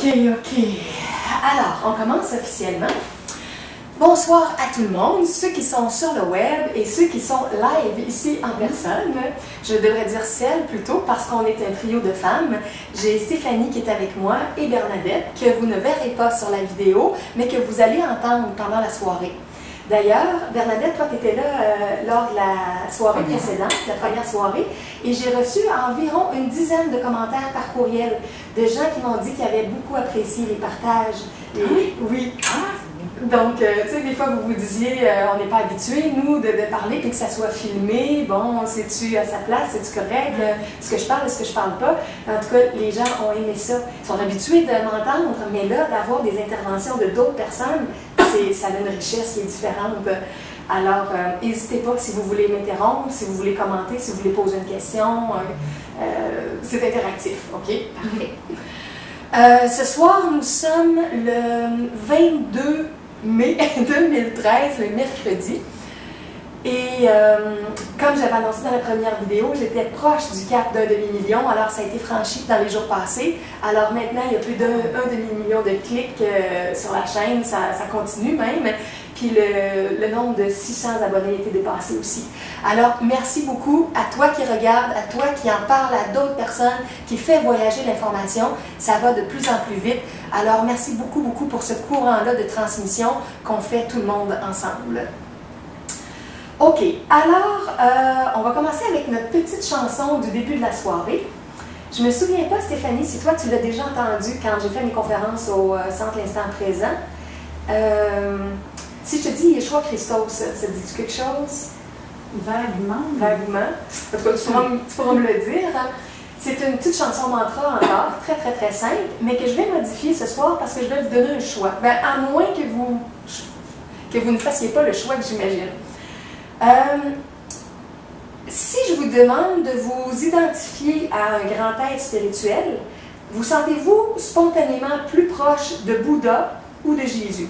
OK, OK. Alors, on commence officiellement. Bonsoir à tout le monde, ceux qui sont sur le web et ceux qui sont live ici en personne. Je devrais dire celle plutôt parce qu'on est un trio de femmes. J'ai Stéphanie qui est avec moi et Bernadette que vous ne verrez pas sur la vidéo mais que vous allez entendre pendant la soirée. D'ailleurs, Bernadette, toi, tu étais là euh, lors de la soirée précédente, la première soirée, et j'ai reçu environ une dizaine de commentaires par courriel de gens qui m'ont dit qu'ils avaient beaucoup apprécié les partages. Oui? oui. Donc, euh, tu sais, des fois, vous vous disiez, euh, on n'est pas habitué, nous, de, de parler, puis que ça soit filmé. Bon, c'est-tu à sa place, c'est-tu correct? Euh, Est-ce que je parle, est-ce que je parle pas? En tout cas, les gens ont aimé ça. Ils sont habitués de m'entendre, mais là, d'avoir des interventions de d'autres personnes, ça a une richesse qui est différente. Alors, euh, n'hésitez pas si vous voulez m'interrompre, si vous voulez commenter, si vous voulez poser une question. euh, euh, c'est interactif, OK? Parfait. Euh, ce soir, nous sommes le 22 mai 2013, le mercredi. Et euh, comme j'avais annoncé dans la première vidéo, j'étais proche du cap d'un demi-million, alors ça a été franchi dans les jours passés. Alors maintenant, il y a plus d'un un demi-million de clics euh, sur la chaîne, ça, ça continue même. Puis le, le nombre de 600 abonnés a été dépassé aussi. Alors merci beaucoup à toi qui regarde, à toi qui en parle à d'autres personnes, qui fait voyager l'information. Ça va de plus en plus vite. Alors merci beaucoup, beaucoup pour ce courant-là de transmission qu'on fait tout le monde ensemble. OK, alors euh, on va commencer avec notre petite chanson du début de la soirée. Je me souviens pas, Stéphanie, si toi tu l'as déjà entendu quand j'ai fait mes conférences au euh, Centre L'Instant Présent. Euh, si je te dis Yeshua Christos, ça te dit quelque chose? Vaguement. Vaguement. En tout cas, tu pourras, me- tu pourras me le dire. hein. C'est une petite chanson mantra encore, très très très simple, mais que je vais modifier ce soir parce que je vais vous donner un choix. Ben, à moins que vous, que vous ne fassiez pas le choix que j'imagine. Euh, si je vous demande de vous identifier à un grand être spirituel, vous sentez-vous spontanément plus proche de Bouddha ou de Jésus?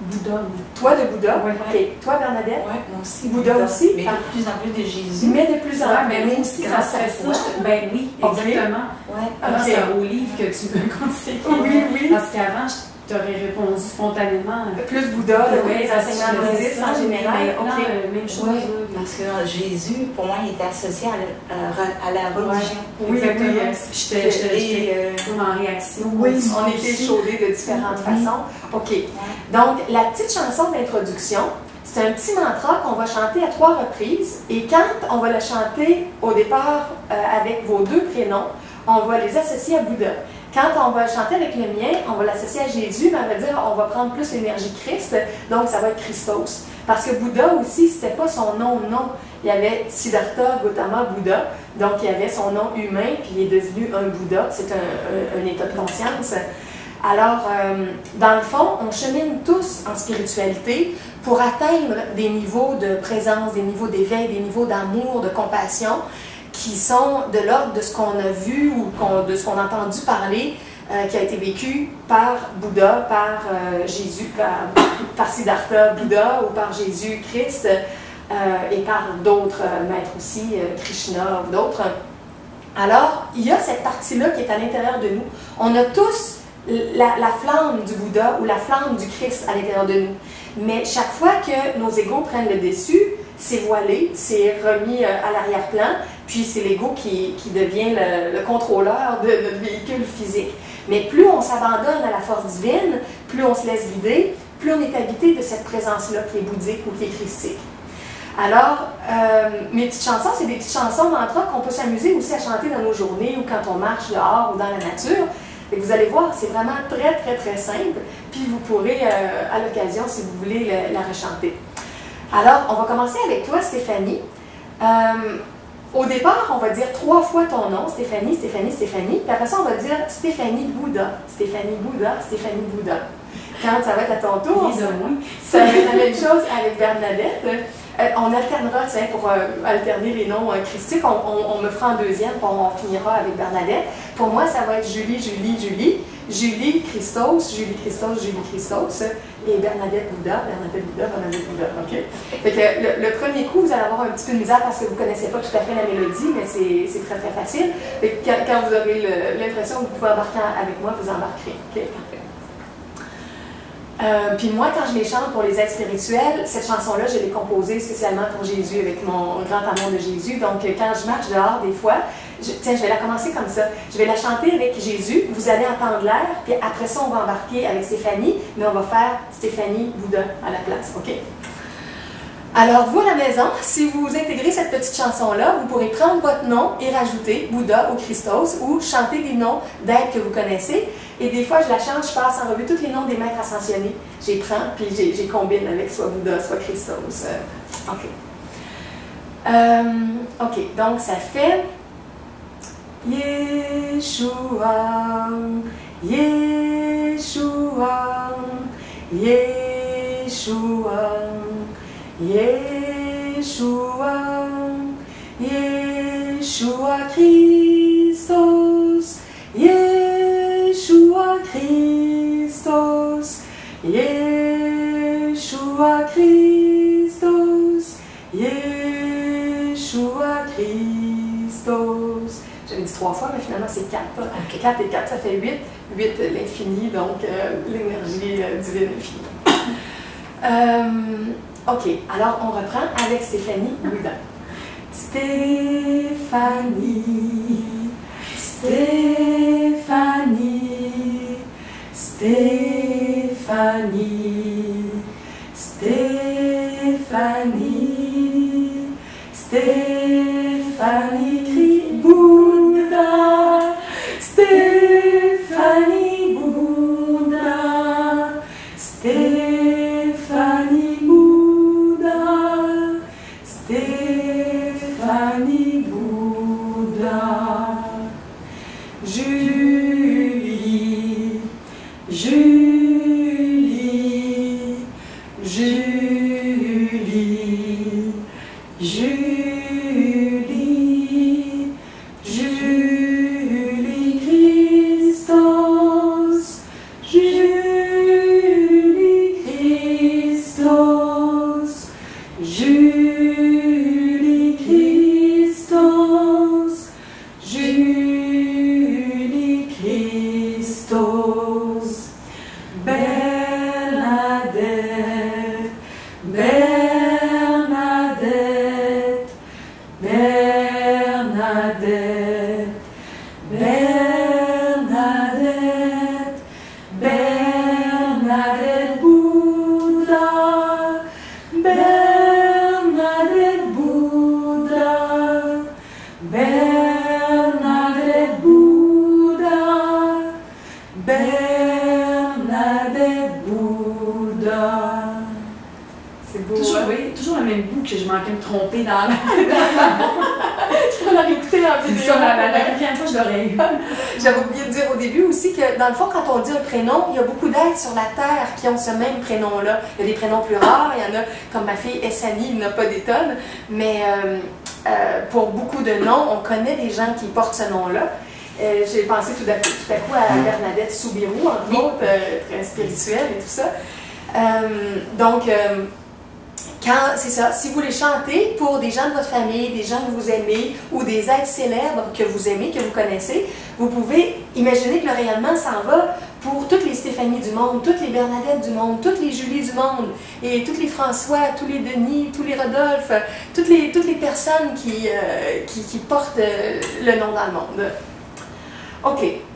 Bouddha. Toi de Bouddha? Ok. Toi Bernadette? Ouais, moi aussi. Bouddha aussi? Mais Ah. de plus en plus de Jésus. Mais de plus en Ouais, plus. mais aussi, ça grâce à ça. je Ben oui, exactement. Ouais. Grâce au livre que tu me conseilles? Oui, oui. Parce qu'avant, je t'aurais répondu spontanément. Plus Bouddha, le Ouais, les parce que enseignements bouddhistes en général. mais euh, même chose. Là. parce que euh, Jésus, pour moi, il était associé à la, à la- à la religion. Oui, Exactement. oui, euh, J'étais euh, en réaction. Oui, on était chaudés de différentes Oui. façons. OK. Donc, la petite chanson d'introduction, c'est un petit mantra qu'on va chanter à trois reprises. Et quand on va le chanter au départ euh, avec vos deux prénoms, on va les associer à Bouddha. Quand on va chanter avec le mien, on va l'associer à Jésus, mais on va dire on va prendre plus l'énergie Christ, donc ça va être Christos. Parce que Bouddha aussi, c'était pas son nom, non. Il y avait Siddhartha Gautama Bouddha, donc il y avait son nom humain, puis il est devenu un Bouddha, c'est un, état de conscience. Alors, euh, dans le fond, on chemine tous en spiritualité pour atteindre des niveaux de présence, des niveaux d'éveil, des niveaux d'amour, de compassion, qui sont de l'ordre de ce qu'on a vu ou de ce qu'on a entendu parler, euh, qui a été vécu par Bouddha, par euh, Jésus, par, Siddhartha Bouddha ou par Jésus Christ euh, et par d'autres maîtres aussi, Krishna ou d'autres. Alors, il y a cette partie-là qui est à l'intérieur de nous. On a tous la, la flamme du Bouddha ou la flamme du Christ à l'intérieur de nous. Mais chaque fois que nos égaux prennent le dessus, c'est voilé, c'est remis à l'arrière-plan, puis c'est l'ego qui, qui devient le, le contrôleur de notre véhicule physique. Mais plus on s'abandonne à la force divine, plus on se laisse guider, plus on est habité de cette présence-là qui est bouddhique ou qui est christique. Alors, euh, mes petites chansons, c'est des petites chansons mantra qu'on peut s'amuser aussi à chanter dans nos journées ou quand on marche dehors ou dans la nature. Et vous allez voir, c'est vraiment très, très, très simple. Puis vous pourrez, euh, à l'occasion, si vous voulez, le- la rechanter. Alors, on va commencer avec toi, Stéphanie. Euh, au départ, on va dire trois fois ton nom, Stéphanie, Stéphanie, Stéphanie. Puis après ça, on va dire Stéphanie Bouddha, Stéphanie Bouddha, Stéphanie Bouddha. Quand ça va être à ton tour, moins. ça va être la même chose avec Bernadette. Euh, on alternera, tiens, pour euh, alterner les noms euh, christiques, on, on- on me fera en deuxième, puis on finira avec Bernadette. Pour moi, ça va être Julie, Julie, Julie. Julie Christos, Julie Christos, Julie Christos. Et Bernadette Bouddha, Bernadette Bouddha, Bernadette Bouddha, OK? Le, premier coup, vous allez avoir un petit peu de misère parce que vous ne connaissez pas tout à fait la mélodie, mais c'est très très facile. Fait quand, vous aurez l'impression que vous pouvez embarquer avec moi, vous embarquerez. OK? Euh, puis moi, quand je les chante pour les aides spirituelles, cette chanson-là, je l'ai composée spécialement pour Jésus, avec mon grand amour de Jésus. Donc, quand je marche dehors, des fois, tiens, je vais la commencer comme ça. Je vais la chanter avec Jésus, vous allez entendre l'air, puis après ça, on va embarquer avec Stéphanie, mais on va faire Stéphanie Bouddha à la place, OK? Alors, vous à la maison, si vous intégrez cette petite chanson-là, vous pourrez prendre votre nom et rajouter Bouddha ou Christos ou chanter des noms d'êtres que vous connaissez. Et des fois, je la chante, je passe en revue tous les noms des maîtres ascensionnés. J'y prends, puis j'ai combine avec soit Bouddha, soit Christos. Euh, OK. Euh, OK, donc ça fait Yeshua, Yeshua, Yeshua, Yeshua, Yeshua, Yeshua. Trois fois, mais finalement c'est quatre. Ok. 4 et 4, ça fait 8. 8, l'infini, donc euh, l'énergie euh, divine infinie. Euh, ok, alors on reprend avec Stéphanie Bouddha. Stéphanie, Stéphanie, Stéphanie, Stéphanie, Stéphanie dans le fond, quand on dit un prénom, il y a beaucoup d'êtres sur la Terre qui ont ce même prénom-là. Il y a des prénoms plus rares, il y en a, comme ma fille Essani, il n'a pas des tonnes, mais euh, euh, pour beaucoup de noms, on connaît des gens qui portent ce nom-là. Euh, J'ai pensé tout à, coup, tout à coup à Bernadette Soubirou, entre autres, très spirituelle et tout ça. Donc, quand, c'est ça, si vous les chantez pour des gens de votre famille, des gens que vous aimez ou des êtres célèbres que vous aimez, que vous connaissez, vous pouvez imaginer que le rayonnement s'en va pour toutes les Stéphanie du monde, toutes les Bernadette du monde, toutes les Julie du monde, et toutes les François, tous les Denis, tous les Rodolphe, toutes les, toutes les personnes qui, euh, qui, portent euh, le nom dans le monde. OK.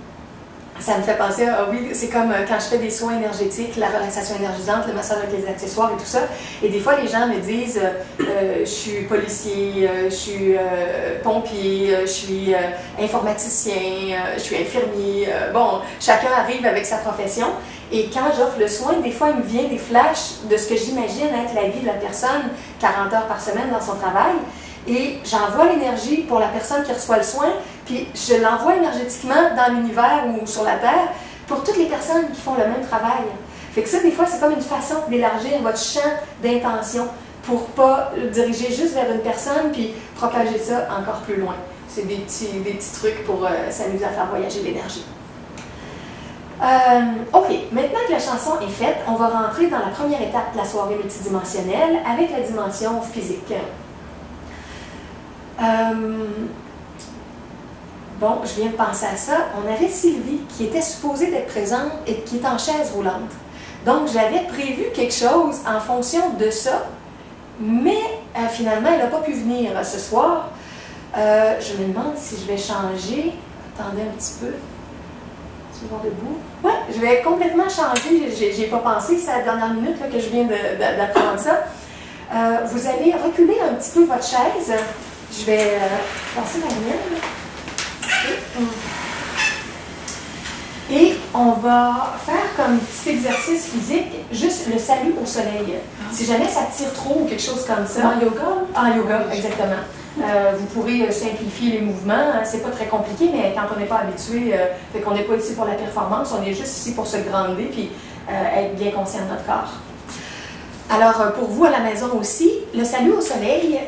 Ça me fait penser ah oui, c'est comme euh, quand je fais des soins énergétiques, la relaxation énergisante, le massage avec les accessoires et tout ça. Et des fois, les gens me disent euh, euh, Je suis policier, je suis pompier, je suis informaticien, je suis infirmier. Bon, chacun arrive avec sa profession. Et quand j'offre le soin, des fois, il me vient des flashs de ce que j'imagine être la vie de la personne 40 heures par semaine dans son travail. Et j'envoie l'énergie pour la personne qui reçoit le soin, puis je l'envoie énergétiquement dans l'univers ou sur la Terre pour toutes les personnes qui font le même travail. Fait que ça, des fois, c'est comme une façon d'élargir votre champ d'intention pour pas le diriger juste vers une personne puis propager ça encore plus loin. C'est des petits, des petits trucs pour euh, s'amuser à faire voyager l'énergie. Euh, ok, maintenant que la chanson est faite, on va rentrer dans la première étape de la soirée multidimensionnelle avec la dimension physique. Euh, bon, je viens de penser à ça. On avait Sylvie qui était supposée d'être présente et qui est en chaise roulante. Donc, j'avais prévu quelque chose en fonction de ça, mais euh, finalement, elle n'a pas pu venir ce soir. Euh, je me demande si je vais changer. Attendez un petit peu. Debout? Oui, je vais complètement changer. J'ai pas pensé, c'est la dernière minute là, que je viens d'apprendre ça. Vous allez reculer un petit peu votre chaise. Je vais passer la mienne. Et on va faire comme petit exercice physique, juste le salut au soleil. Si jamais ça tire trop ou quelque chose comme ça. En yoga? En yoga, exactement. Euh, vous pourrez simplifier les mouvements. Hein. C'est pas très compliqué, mais quand on n'est pas habitué, euh, fait qu'on n'est pas ici pour la performance, on est juste ici pour se grander puis euh, être bien conscient de notre corps. Alors, pour vous à la maison aussi, le salut au soleil,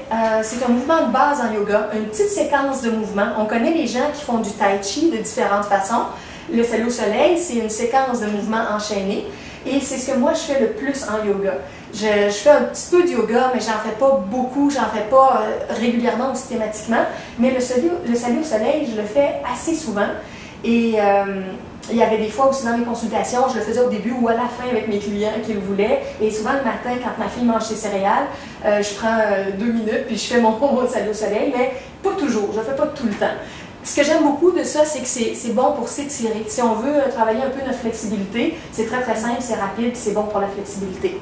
c'est un mouvement de base en yoga, une petite séquence de mouvements. On connaît les gens qui font du tai chi de différentes façons. Le salut au soleil, c'est une séquence de mouvements enchaînés et c'est ce que moi je fais le plus en yoga. Je, fais un petit peu de yoga, mais j'en fais pas beaucoup, j'en fais pas euh, régulièrement ou systématiquement. Mais le salut, le salut au soleil, je le fais assez souvent. Et euh, il y avait des fois aussi dans mes consultations, je le faisais au début ou à la fin avec mes clients qui le voulaient. Et souvent le matin, quand ma fille mange ses céréales, euh, je prends deux minutes puis je fais mon, mon salut au soleil, mais pas toujours, je le fais pas tout le temps ce que j'aime beaucoup de ça, c'est que c'est bon pour s'étirer. Si on veut travailler un peu notre flexibilité, c'est très très simple, c'est rapide, c'est bon pour la flexibilité.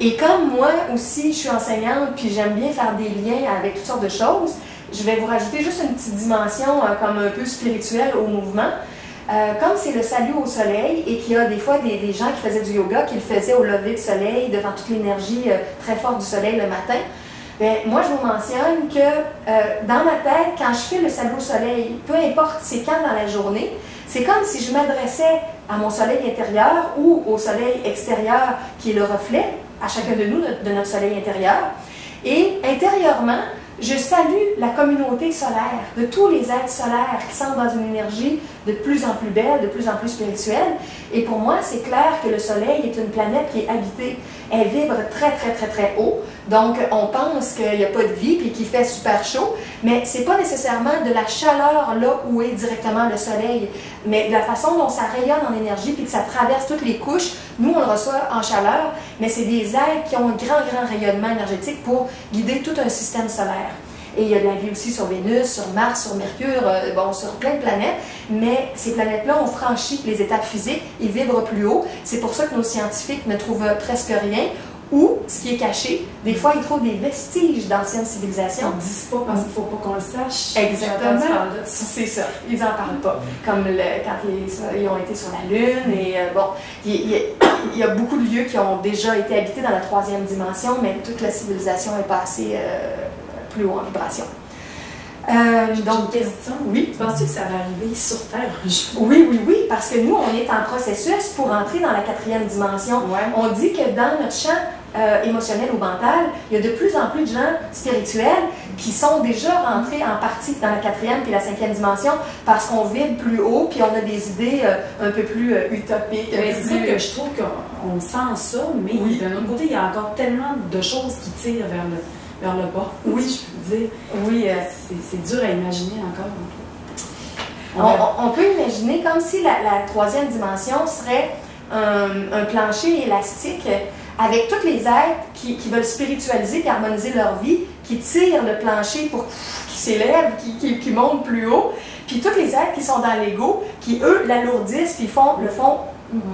Et comme moi aussi, je suis enseignante, puis j'aime bien faire des liens avec toutes sortes de choses, je vais vous rajouter juste une petite dimension euh, comme un peu spirituelle au mouvement. Euh, comme c'est le salut au soleil et qu'il y a des fois des, des, gens qui faisaient du yoga, qui le faisaient au lever du soleil, devant toute l'énergie euh, très forte du soleil le matin, Bien, moi, je vous mentionne que euh, dans ma tête, quand je fais le salut au soleil, peu importe c'est quand dans la journée, c'est comme si je m'adressais à mon soleil intérieur ou au soleil extérieur qui est le reflet à chacun de nous de notre soleil intérieur. Et intérieurement, je salue la communauté solaire, de tous les êtres solaires qui sont dans une énergie de plus en plus belle, de plus en plus spirituelle. Et pour moi, c'est clair que le Soleil est une planète qui est habitée. Elle vibre très, très, très, très haut. Donc, on pense qu'il n'y a pas de vie et qu'il fait super chaud, mais ce n'est pas nécessairement de la chaleur là où est directement le Soleil, mais de la façon dont ça rayonne en énergie puis que ça traverse toutes les couches. Nous, on le reçoit en chaleur, mais c'est des êtres qui ont un grand, grand rayonnement énergétique pour guider tout un système solaire. Et il y a de la vie aussi sur Vénus, sur Mars, sur Mercure, euh, bon, sur plein de planètes. Mais ces planètes-là ont franchi les étapes physiques, ils vibrent plus haut. C'est pour ça que nos scientifiques ne trouvent presque rien. Ou, ce qui est caché, des fois, ils trouvent des vestiges d'anciennes civilisations. Ils ne disent pas parce qu'il ne faut pas qu'on le sache. Exactement. C'est ça. Ils n'en parlent pas. Comme quand ils, ont été sur la Lune. Et euh, bon, il, y a beaucoup de lieux qui ont déjà été habités dans la troisième dimension, mais toute la civilisation est passée euh, plus haut en vibration. Euh, donc, question. Oui? Penses-tu que ça va arriver sur Terre Oui, oui, oui, parce que nous, on est en processus pour entrer dans la quatrième dimension. On dit que dans notre champ euh, émotionnel ou mental, il y a de plus en plus de gens spirituels qui sont déjà rentrés en partie dans la quatrième puis la cinquième dimension parce qu'on vibre plus haut puis on a des idées euh, un peu plus utopiques. C'est ça que je trouve qu'on sent ça, mais d'un autre côté, il y a encore tellement de choses qui tirent vers le vers le bas. Oui, je peux dire. Oui, euh, c'est dur à imaginer encore. On, peut imaginer comme si la, troisième dimension serait un, plancher élastique avec tous les êtres qui, veulent spiritualiser et harmoniser leur vie, qui tirent le plancher pour qui s'élève, qui, qui, monte plus haut, puis tous les êtres qui sont dans l'ego, qui eux l'alourdissent, puis font, le font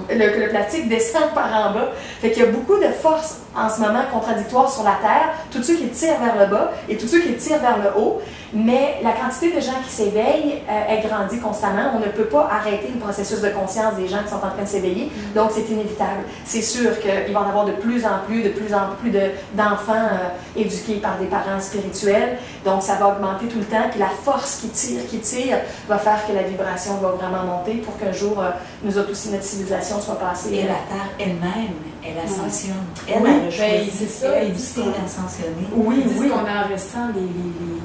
le, le, plastique descend par en bas. Fait qu'il y a beaucoup de forces en ce moment contradictoires sur la Terre, tous ceux qui tirent vers le bas et tous ceux qui tirent vers le haut. Mais la quantité de gens qui s'éveillent, euh, est grandit constamment. On ne peut pas arrêter le processus de conscience des gens qui sont en train de s'éveiller. Donc, c'est inévitable. C'est sûr qu'il va y en avoir de plus en plus, de plus en plus d'enfants euh, éduqués par des parents spirituels. Donc, ça va augmenter tout le temps. Puis la force qui tire, qui tire, va faire que la vibration va vraiment monter pour qu'un jour, euh, nous autres aussi, notre civilisation soit passée. Et la Terre elle-même, elle ascensionne. Elle, oui, a ben, c'est ça. Elle dit qu'on ascensionné. Oui, oui. qu'on en ressent les, les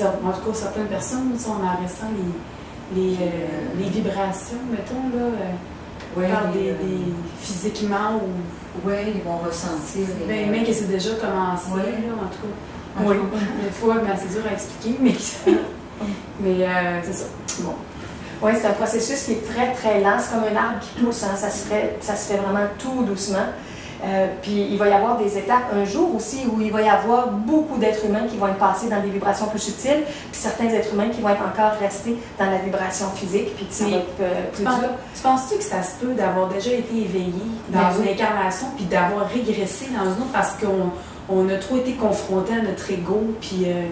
en tout cas, certaines personnes, en ressent les, les, euh, les, vibrations, mettons, là, euh, par des, physiquement ou. Oui, ils vont ressentir. Ben, mais que c'est déjà commencé, là, en tout cas. Oui. Des fois, ben, c'est dur à expliquer, mais, mais euh, c'est ça. Bon. Oui, c'est un processus qui est très, très lent. C'est comme un arbre qui pousse. Hein. Ça, se fait, ça se fait vraiment tout doucement. Euh, puis il va y avoir des étapes un jour aussi où il va y avoir beaucoup d'êtres humains qui vont être passés dans des vibrations plus subtiles, puis certains êtres humains qui vont être encore restés dans la vibration physique, puis que ça va être euh, plus dur. Tu penses-tu que ça se peut d'avoir déjà été éveillé dans ben une incarnation, puis d'avoir régressé dans une autre parce qu'on on a trop été confronté à notre ego, puis euh,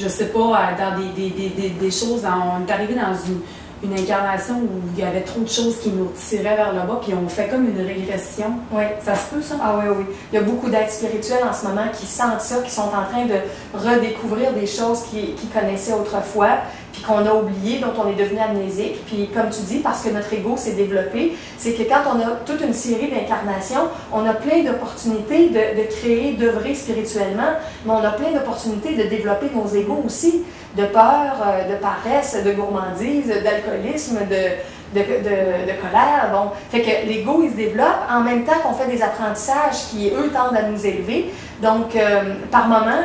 je sais pas, dans des, des, des, des choses, on est arrivé dans une une incarnation où il y avait trop de choses qui nous tiraient vers le bas, puis on fait comme une régression. Oui. Ça se peut, ça? Ah oui, oui. Il y a beaucoup d'êtres spirituels en ce moment qui sentent ça, qui sont en train de redécouvrir des choses qu'ils connaissaient autrefois, qu'on a oublié, dont on est devenu amnésique. Puis comme tu dis, parce que notre ego s'est développé, c'est que quand on a toute une série d'incarnations, on a plein d'opportunités de, créer, d'œuvrer spirituellement, mais on a plein d'opportunités de développer nos égos aussi de peur, euh, de paresse, de gourmandise, d'alcoolisme, de, de, de, colère. Bon, fait que l'ego, il se développe en même temps qu'on fait des apprentissages qui, eux, tendent à nous élever. Donc, euh, par moment,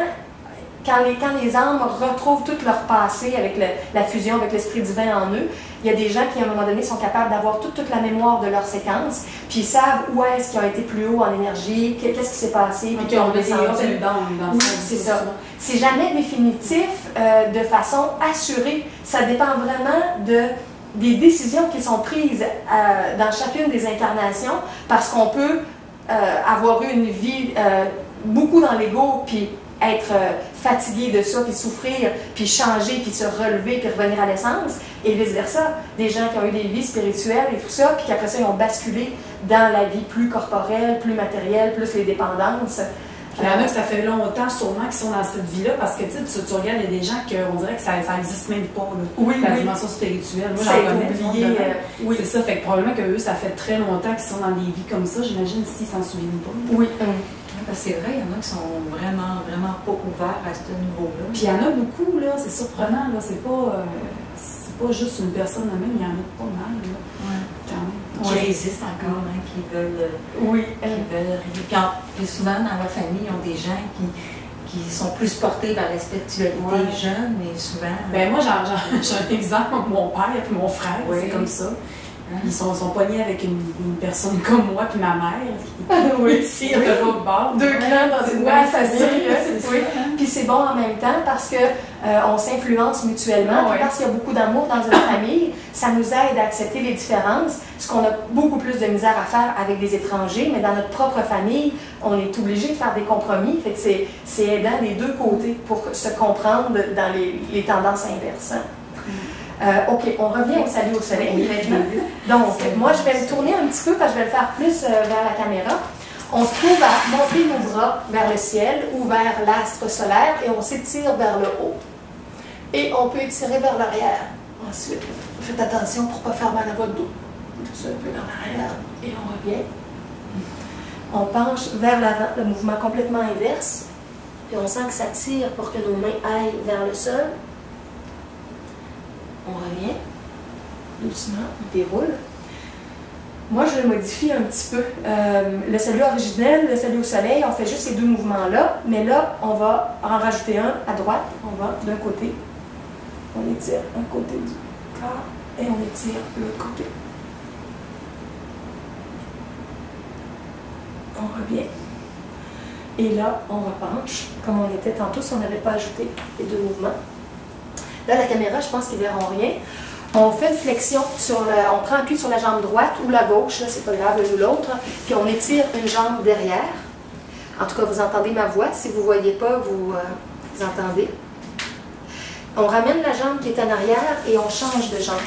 quand les, quand les âmes retrouvent tout leur passé avec la fusion avec l'Esprit divin en eux, il y a des gens qui, à un moment donné, sont capables d'avoir toute, toute la mémoire de leur séquence, puis ils savent où est-ce qu'ils ont été plus haut en énergie, qu'est-ce qui s'est passé, puis qu'ils ont descendu. Oui, c'est ça. C'est jamais définitif euh, de façon assurée. Ça dépend vraiment de des décisions qui sont prises euh, dans chacune des incarnations, parce qu'on peut euh, avoir eu une vie beaucoup dans l'ego, puis être euh, fatigué de ça, puis souffrir, puis changer, puis se relever, puis revenir à l'essence, et vice-versa. Des gens qui ont eu des vies spirituelles et tout ça, puis qu'après ça, ils ont basculé dans la vie plus corporelle, plus matérielle, plus les dépendances. Il y en a que ça fait longtemps sûrement qui sont dans cette vie-là parce que tu, tu regardes, il y a des gens qu'on dirait que ça n'existe même pas. Oui, la oui. dimension spirituelle. Moi, j'en connais. Euh, oui. C'est ça. Fait que probablement qu'eux, ça fait très longtemps qu'ils sont dans des vies comme ça. J'imagine s'ils s'en souviennent pas. Oui c'est vrai, il y en a qui sont vraiment, vraiment pas ouverts à ce niveau-là. Puis il y en a beaucoup, là, c'est surprenant, là, c'est pas, euh, c'est pas juste une personne de même, il y en a pas mal, là. Quand Qui résistent encore, hein, qui veulent. Euh, oui. Qui veulent. Puis, puis, souvent, dans leur famille, ils ont des gens qui qui sont plus portés vers la spiritualité jeune, mais souvent. Ben moi, j'ai un exemple, mon père et mon frère, c'est comme ça. Ils sont, sont pognés avec une, personne comme moi puis ma mère. Qui, oui, ici, de l'autre bord. Deux clans dans une même famille. Oui. Puis c'est bon en même temps parce que euh, on s'influence mutuellement. Parce qu'il y a beaucoup d'amour dans une famille, ça nous aide à accepter les différences. Ce qu'on a beaucoup plus de misère à faire avec des étrangers, mais dans notre propre famille, on est obligé de faire des compromis. Fait que c'est aidant des deux côtés pour se comprendre dans les, les tendances inverses. Euh, OK, on revient au salut au soleil. Donc, moi, je vais me tourner un petit peu parce que je vais le faire plus euh, vers la caméra. On se trouve à monter nos bras vers le ciel ou vers l'astre solaire et on s'étire vers le haut. Et on peut étirer vers l'arrière. Ensuite, faites attention pour ne pas faire mal à votre dos. Tout ça un peu dans l'arrière et on revient. On penche vers l'avant, le mouvement complètement inverse. Et on sent que ça tire pour que nos mains aillent vers le sol. On revient. Doucement, on déroule. Moi, je le modifie un petit peu. Euh, le salut originel, le salut au soleil, on fait juste ces deux mouvements-là, mais là, on va en rajouter un à droite. On va d'un côté, on étire un côté du corps et on étire l'autre côté. On revient. Et là, on repenche, comme on était tantôt si on n'avait pas ajouté les deux mouvements. Là, la caméra, je pense qu'ils ne verront rien. On fait une flexion, sur le, on prend appui sur la jambe droite ou la gauche, là, c'est pas grave, l'une ou l'autre, puis on étire une jambe derrière. En tout cas, vous entendez ma voix. Si vous ne voyez pas, vous, euh, entendez. On ramène la jambe qui est en arrière et on change de jambe.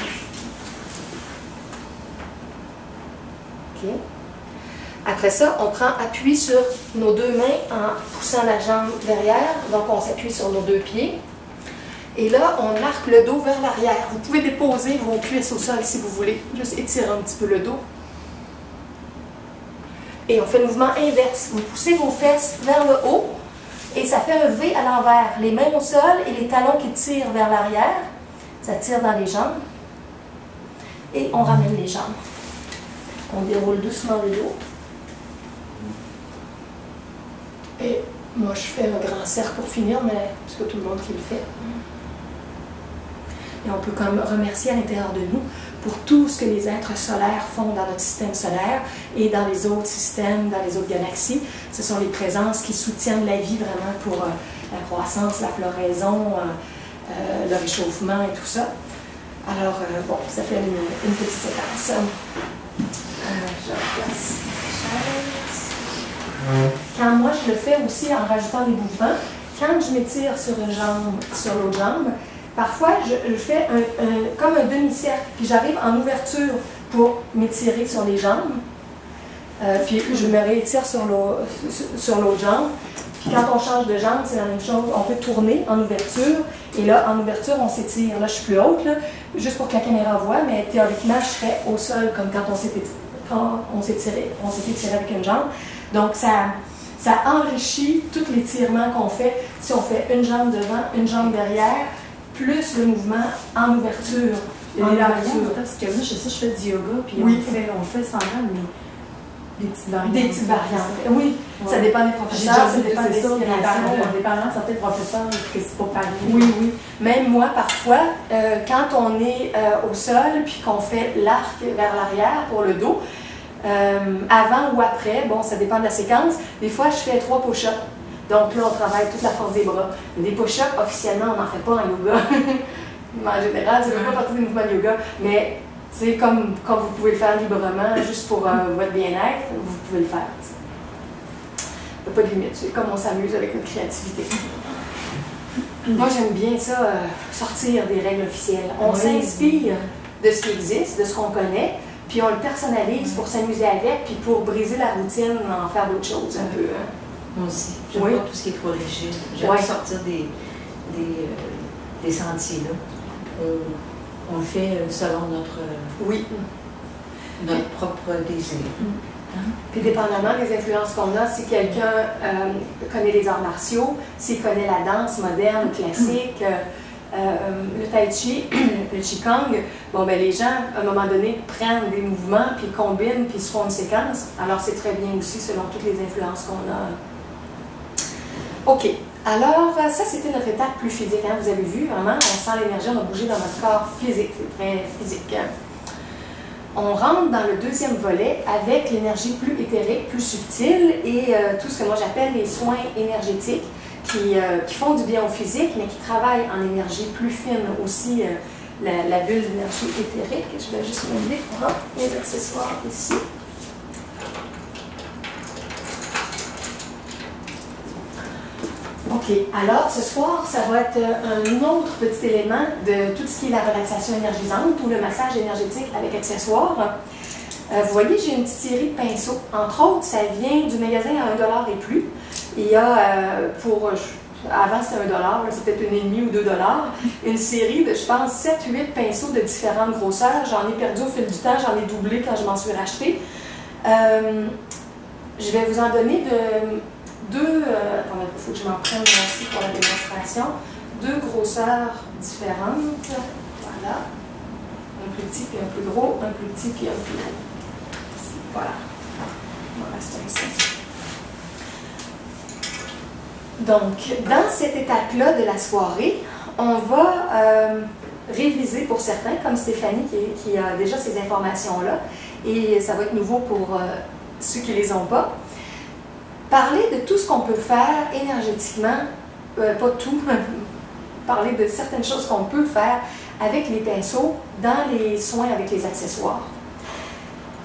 OK. Après ça, on prend appui sur nos deux mains en poussant la jambe derrière. Donc, on s'appuie sur nos deux pieds. Et là, on arque le dos vers l'arrière. Vous pouvez déposer vos cuisses au sol si vous voulez. Juste étirer un petit peu le dos. Et on fait le mouvement inverse. Vous poussez vos fesses vers le haut et ça fait un V à l'envers. Les mains au sol et les talons qui tirent vers l'arrière. Ça tire dans les jambes. Et on ramène les jambes. On déroule doucement le dos. Et moi, je fais un grand cercle pour finir, mais c'est tout le monde qui le fait. On peut comme remercier à l'intérieur de nous pour tout ce que les êtres solaires font dans notre système solaire et dans les autres systèmes, dans les autres galaxies. Ce sont les présences qui soutiennent la vie vraiment pour euh, la croissance, la floraison, euh, euh, le réchauffement et tout ça. Alors, bon, ça fait une, petite séquence. Quand moi, je le fais aussi en rajoutant des mouvements, quand je m'étire sur une jambe, sur l'autre jambe, Parfois, je, fais un, comme un demi-cercle, puis j'arrive en ouverture pour m'étirer sur les jambes. Euh, puis je me réétire sur l'autre jambe. Puis quand on change de jambe, c'est la même chose. On peut tourner en ouverture. Et là, en ouverture, on s'étire. Là, je suis plus haute, juste pour que la caméra voit, mais théoriquement, je serais au sol comme quand on s'est étiré, on avec une jambe. Donc, ça, ça enrichit tout l'étirement qu'on fait. Si on fait une jambe devant, une jambe derrière, plus le mouvement en ouverture. En ouverture. Parce que moi, je sais, je fais du yoga, puis on fait, on fait semblant, mais des petites variantes. Des petites variantes. Oui, ça dépend des professeurs, ça dépend des Ça dépend de certains professeurs, que c'est pas pareil. Oui, oui. Même moi, parfois, euh, quand on est euh, au sol, puis qu'on fait l'arc vers l'arrière pour le dos, euh, avant ou après, bon, ça dépend de la séquence, des fois, je fais trois push-ups. Donc là, on travaille toute la force des bras. des push-ups, officiellement, on n'en fait pas en yoga. en général, ça ne fait pas partie des mouvements de yoga. Mais c'est comme quand vous pouvez le faire librement, juste pour euh, votre bien-être, vous pouvez le faire. Il n'y a pas de limite. C'est comme on s'amuse avec notre créativité. Moi, j'aime bien ça, euh, sortir des règles officielles. On s'inspire de ce qui existe, de ce qu'on connaît, puis on le personnalise pour s'amuser avec, puis pour briser la routine, en faire d'autres choses un peu. Hein. Moi aussi. J'aime pas tout ce qui est trop rigide. J'aime sortir des, des, euh, des sentiers. Là. On, on, le fait euh, selon notre, oui. notre propre désir. Mm. Hein? Puis dépendamment des influences qu'on a, si quelqu'un euh, connaît les arts martiaux, s'il connaît la danse moderne, classique, le tai chi, le qigong, bon ben les gens, à un moment donné, prennent des mouvements, puis combinent, puis se font une séquence. Alors c'est très bien aussi selon toutes les influences qu'on a OK. Alors, euh, ça, c'était notre étape plus physique. Hein. Vous avez vu, vraiment, on sent l'énergie, on a bougé dans notre corps physique. C'est très physique. Hein. On rentre dans le deuxième volet avec l'énergie plus éthérique, plus subtile et euh, tout ce que moi j'appelle les soins énergétiques qui, euh, font du bien au physique, mais qui travaillent en énergie plus fine aussi, la, bulle d'énergie éthérique. Je vais juste me mettre mes accessoires ici. OK. Alors, ce soir, ça va être un autre petit élément de tout ce qui est la relaxation énergisante ou le massage énergétique avec accessoires. Euh, vous voyez, j'ai une petite série de pinceaux. Entre autres, ça vient du magasin à 1$ et plus. Il y a euh, pour. Avant, c'était 1$, c'est peut-être 1,5 ou 2$. Une série de, je pense, 7-8 pinceaux de différentes grosseurs. J'en ai perdu au fil du temps, j'en ai doublé quand je m'en suis racheté. Euh, je vais vous en donner de deux, euh, il faut que je m'en prenne aussi pour la démonstration, deux grosseurs différentes. Voilà. Un plus petit puis un plus gros, un plus petit puis un plus gros. Voilà. Rester ici. Donc, dans cette étape-là de la soirée, on va euh, réviser pour certains, comme Stéphanie qui, a déjà ces informations-là, et ça va être nouveau pour euh, ceux qui ne les ont pas parler de tout ce qu'on peut faire énergétiquement, euh, pas tout, parler de certaines choses qu'on peut faire avec les pinceaux dans les soins avec les accessoires.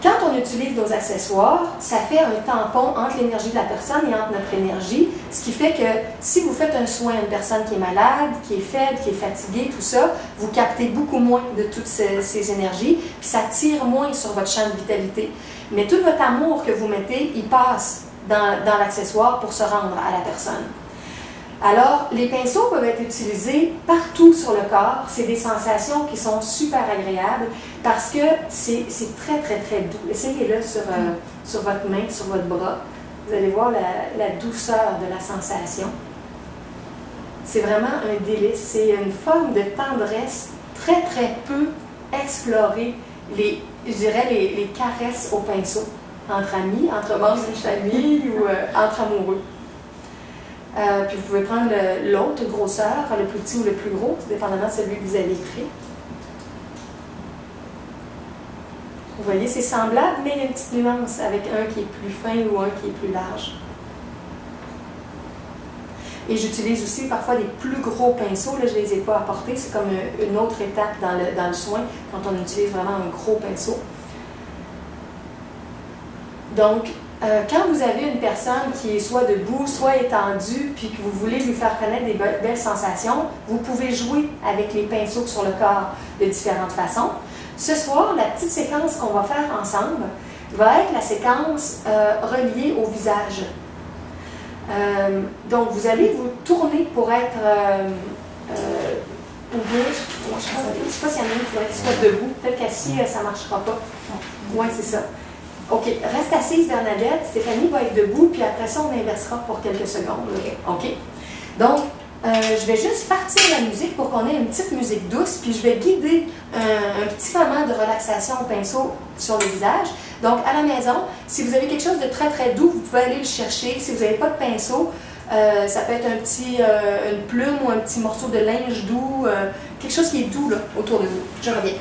Quand on utilise nos accessoires, ça fait un tampon entre l'énergie de la personne et entre notre énergie, ce qui fait que si vous faites un soin à une personne qui est malade, qui est faible, qui est fatiguée, tout ça, vous captez beaucoup moins de toutes ces, ces énergies, puis ça tire moins sur votre champ de vitalité. Mais tout votre amour que vous mettez, il passe dans, l'accessoire pour se rendre à la personne. Alors, les pinceaux peuvent être utilisés partout sur le corps. C'est des sensations qui sont super agréables parce que c'est très, très, très doux. Essayez-le sur, euh, sur votre main, sur votre bras. Vous allez voir la, douceur de la sensation. C'est vraiment un délice. C'est une forme de tendresse très, très peu explorée les, je dirais, les, les caresses au pinceau entre amis, entre membres d'une famille ou euh, entre amoureux. Euh, puis vous pouvez prendre l'autre grosseur, le plus petit ou le plus gros, dépendamment de celui que vous avez pris. Vous voyez, c'est semblable, mais il y a une petite nuance avec un qui est plus fin ou un qui est plus large. Et j'utilise aussi parfois des plus gros pinceaux. Là, je ne les ai pas apportés. C'est comme euh, une autre étape dans le, dans le soin quand on utilise vraiment un gros pinceau. Donc, euh, quand vous avez une personne qui est soit debout, soit étendue, puis que vous voulez lui faire connaître des be- belles sensations, vous pouvez jouer avec les pinceaux sur le corps de différentes façons. Ce soir, la petite séquence qu'on va faire ensemble va être la séquence euh, reliée au visage. Euh, donc, vous allez vous tourner pour être ou bien, je ne sais pas s'il y en a une qui va être soit debout, peut-être qu'assis, ça ne marchera pas. Oui, c'est ça. OK, reste assise, Bernadette. Stéphanie va être debout, puis après ça, on inversera pour quelques secondes. OK? Donc, euh, je vais juste partir la musique pour qu'on ait une petite musique douce, puis je vais guider un, un petit moment de relaxation au pinceau sur le visage. Donc, à la maison, si vous avez quelque chose de très, très doux, vous pouvez aller le chercher. Si vous n'avez pas de pinceau, euh, ça peut être un petit, euh, une plume ou un petit morceau de linge doux, euh, quelque chose qui est doux autour de vous. Je reviens.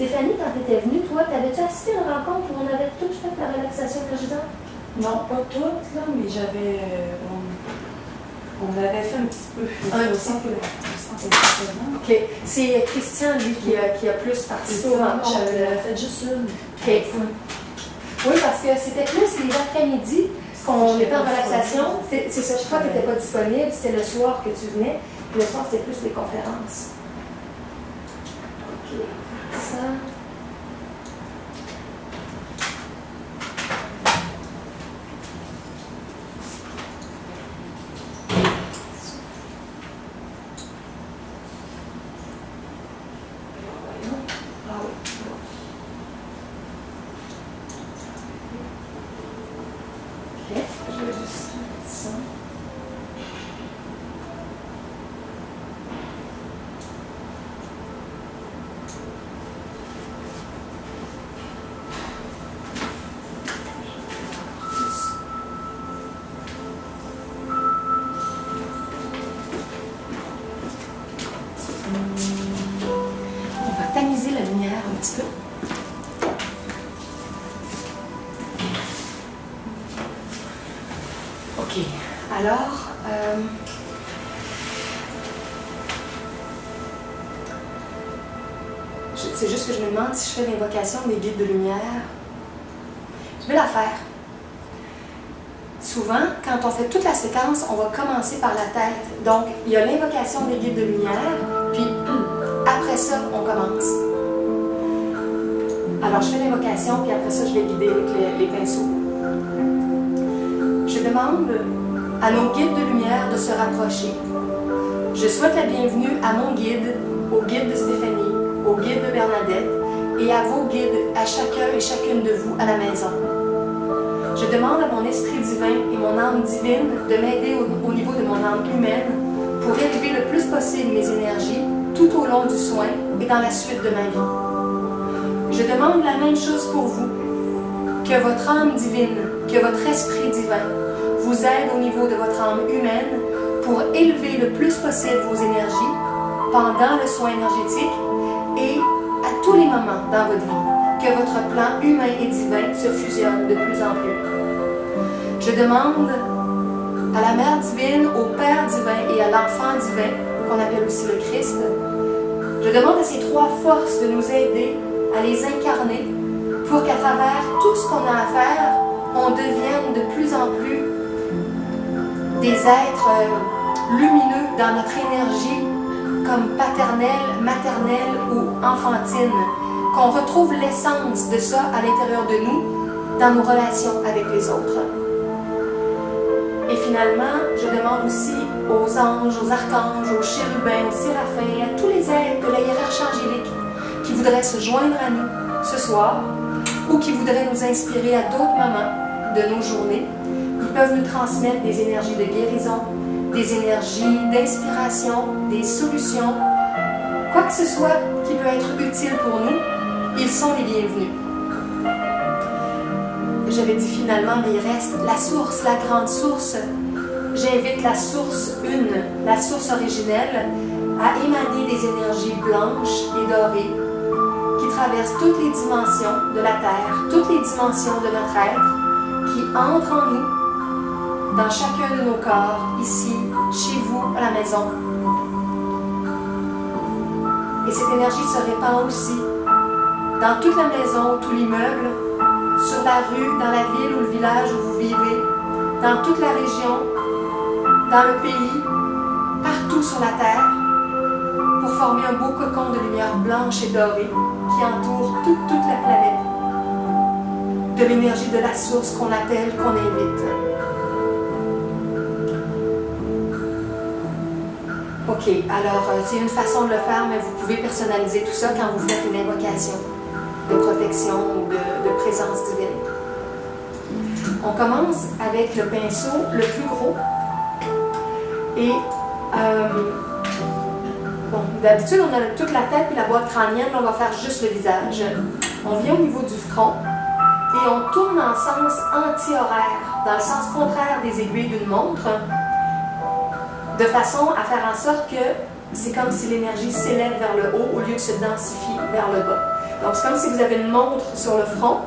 Stéphanie, quand tu étais venue, toi, t'avais-tu assisté à une rencontre où on avait tous fait la relaxation énergisante? Non, pas toutes, là, mais j'avais. euh, on, on avait fait un petit peu. Un petit peu. au centre d'entraînement. OK. C'est Christian, lui, qui a, qui a plus participé j'avais fait juste une. OK. Oui, parce que c'était plus les après-midi qu'on était en relaxation. C'est c'est ça, je crois que tu n'étais pas disponible. C'était le soir que tu venais. Puis le soir, c'était plus les conférences. OK. Ça. L'invocation des guides de lumière. Je vais la faire. Souvent, quand on fait toute la séquence, on va commencer par la tête. Donc, il y a l'invocation des guides de lumière, puis après ça, on commence. Alors, je fais l'invocation, puis après ça, je vais guider avec les pinceaux. Je demande à nos guides de lumière de se rapprocher. Je souhaite la bienvenue à mon guide, au guide de Stéphanie, au guide de Bernadette et à vos guides, à chacun et chacune de vous à la maison. Je demande à mon esprit divin et mon âme divine de m'aider au, au niveau de mon âme humaine pour élever le plus possible mes énergies tout au long du soin et dans la suite de ma vie. Je demande la même chose pour vous, que votre âme divine, que votre esprit divin vous aide au niveau de votre âme humaine pour élever le plus possible vos énergies pendant le soin énergétique et à tous les moments dans votre vie, que votre plan humain et divin se fusionne de plus en plus. Je demande à la Mère divine, au Père divin et à l'Enfant divin, qu'on appelle aussi le Christ, je demande à ces trois forces de nous aider à les incarner pour qu'à travers tout ce qu'on a à faire, on devienne de plus en plus des êtres euh, lumineux dans notre énergie comme paternelle, maternelle ou enfantine, qu'on retrouve l'essence de ça à l'intérieur de nous dans nos relations avec les autres. Et finalement, je demande aussi aux anges, aux archanges, aux chérubins, aux séraphins, à tous les êtres de la hiérarchie angélique qui voudraient se joindre à nous ce soir ou qui voudraient nous inspirer à d'autres moments de nos journées. Ils peuvent nous transmettre des énergies de guérison, des énergies d'inspiration, des solutions, quoi que ce soit qui peut être utile pour nous, ils sont les bienvenus. J'avais dit finalement, mais il reste la source, la grande source. J'invite la source une, la source originelle, à émaner des énergies blanches et dorées qui traversent toutes les dimensions de la Terre, toutes les dimensions de notre être, qui entrent en nous, dans chacun de nos corps, ici, chez vous, à la maison. Et cette énergie se répand aussi dans toute la maison, tout l'immeuble, sur la rue, dans la ville ou le village où vous vivez, dans toute la région, dans le pays, partout sur la terre, pour former un beau cocon de lumière blanche et dorée qui entoure toute, toute la planète. De l'énergie de la source qu'on appelle, qu'on invite. Ok, alors euh, c'est une façon de le faire, mais vous pouvez personnaliser tout ça quand vous faites une invocation de protection ou de, présence divine. On commence avec le pinceau le plus gros. Et euh, bon, d'habitude, on a toute la tête et la boîte crânienne. on va faire juste le visage. On vient au niveau du front et on tourne en sens anti-horaire, dans le sens contraire des aiguilles d'une montre, de façon à faire en sorte que c'est comme si l'énergie s'élève vers le haut au lieu de se densifier vers le bas. Donc, c'est comme si vous avez une montre sur le front,